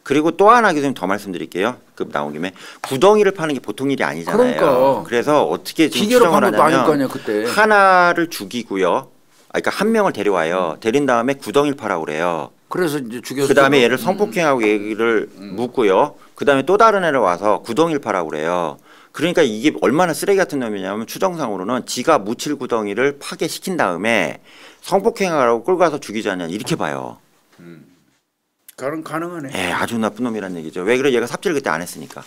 그리고 또 하나 교수님 더 말씀드릴게요. 그 나온 김에 구덩이를 파는 게 보통 일이 아니잖아요. 그러니까. 래서 어떻게 지금 기계로 추정을 판 것도 아닐 거 하냐면. 하나를 죽이고요. 아, 그러니까 한 명을 데려와요. 데린 다음에 구덩이를 파라고 그래요. 그래서 이제 죽여서 그 다음에 얘를 음. 성폭행하고 얘기를 묻고요. 그 다음에 또 다른 애를 와서 구덩이를 파라고 그래요. 그러니까 이게 얼마나 쓰레기 같은 놈이냐면 추정상으로는 지가 묻힐 구덩이를 파괴시킨 다음에 성폭행하라고 끌고 가서 죽이자냐 이렇게 봐요. 가능 가능하네. 예, 아주 나쁜 놈이란 얘기죠. 왜 그래? 얘가 삽질을 그때 안 했으니까.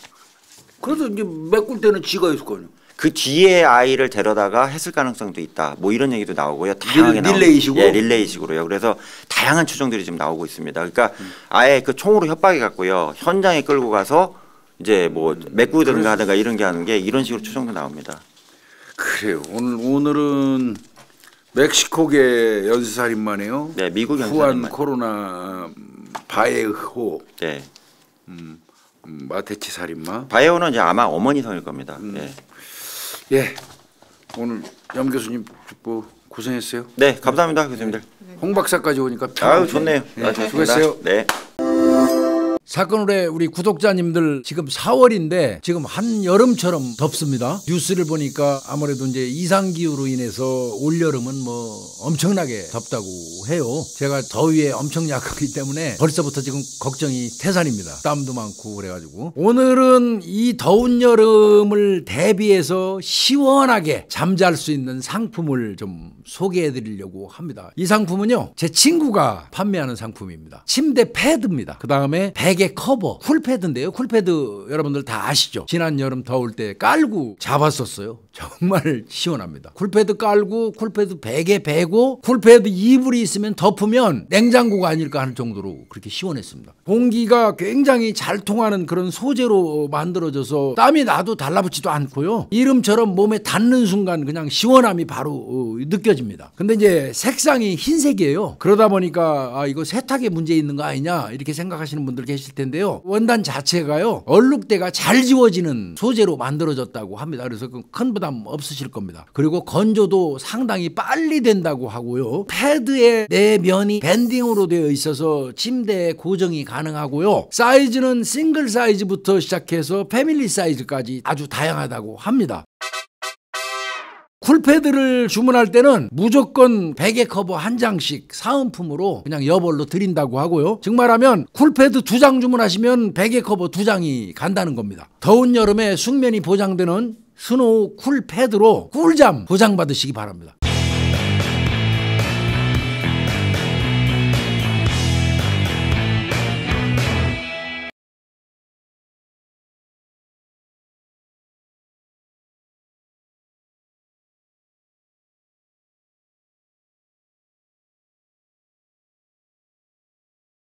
그래서 이제 메꿀 때는 지가 있을 거 아니야. 그 뒤에 아이를 데려다가 했을 가능성도 있다. 뭐 이런 얘기도 나오고요. 다양하게 나오고- 릴레이식으로? 예, 릴레이식으로요. 그래서 다양한 추정들이 지금 나오고 있습니다. 그러니까 아예 그 총으로 협박해 갖고요. 현장에 끌고 가서 이제 뭐 메꾸든가 하든가 이런 게 하는 게 이런 식으로 추정도 나옵니다. 그래요. 오늘 오늘은 멕시코계 연쇄살인마네요. 네, 미국 후안 연쇄살인마. 코로나 바에호 네. 음, 마테치 살인마. 바이오는 이제 아마 어머니 성일 겁니다. 네. 예. 오늘 염 교수님 뭐 고생했어요. 네, 감사합니다, 교수님들. 홍 박사까지 오니까 아유, 좋네요. 네, 아. 수고했어요. 네. 사건으로의 우리 구독자님들 지금 4월인데 지금 한 여름처럼 덥습니다. 뉴스를 보니까 아무래도 이제 이상 기후로 인해서 올 여름은 뭐 엄청나게 덥다고 해요. 제가 더위에 엄청 약하기 때문에 벌써부터 지금 걱정이 태산입니다. 땀도 많고 그래가지고 오늘은 이 더운 여름을 대비해서 시원하게 잠잘 수 있는 상품을 좀 소개해 드리려고 합니다. 이 상품은요, 제 친구가 판매하는 상품입니다. 침대 패드입니다. 그 다음에 베개 커버, 쿨패드인데요. 쿨패드 여러분들 다 아시죠? 지난 여름 더울 때 깔고 잤었어요. 정말 *laughs* 시원합니다. 쿨패드 깔고, 쿨패드 베개 베고, 쿨패드 이불이 있으면 덮으면 냉장고가 아닐까 하는 정도로 그렇게 시원했습니다. 공기가 굉장히 잘 통하는 그런 소재로 만들어져서 땀이 나도 달라붙지도 않고요. 이름처럼 몸에 닿는 순간 그냥 시원함이 바로 어, 느껴집니다. 근데 이제 색상이 흰색이에요. 그러다 보니까 아 이거 세탁에 문제 있는 거 아니냐 이렇게 생각하시는 분들 계실 텐데요. 원단 자체가요. 얼룩대가 잘 지워지는 소재로 만들어졌다고 합니다. 그래서 그큰 부담 없으실 겁니다. 그리고 건조도 상당히 빨리 된다고 하고요. 패드의 내면이 밴딩으로 되어 있어서 침대에 고정이 가능하고요. 사이즈는 싱글 사이즈부터 시작해서 패밀리 사이즈까지 아주 다양하다고 합니다. 쿨패드를 주문할 때는 무조건 베개 커버 한 장씩 사은품으로 그냥 여벌로 드린다고 하고요. 즉 말하면 쿨패드 두 장 주문하시면 베개 커버 두 장이 간다는 겁니다. 더운 여름에 숙면이 보장되는 스노우 쿨패드로 꿀잠 보장받으시기 바랍니다.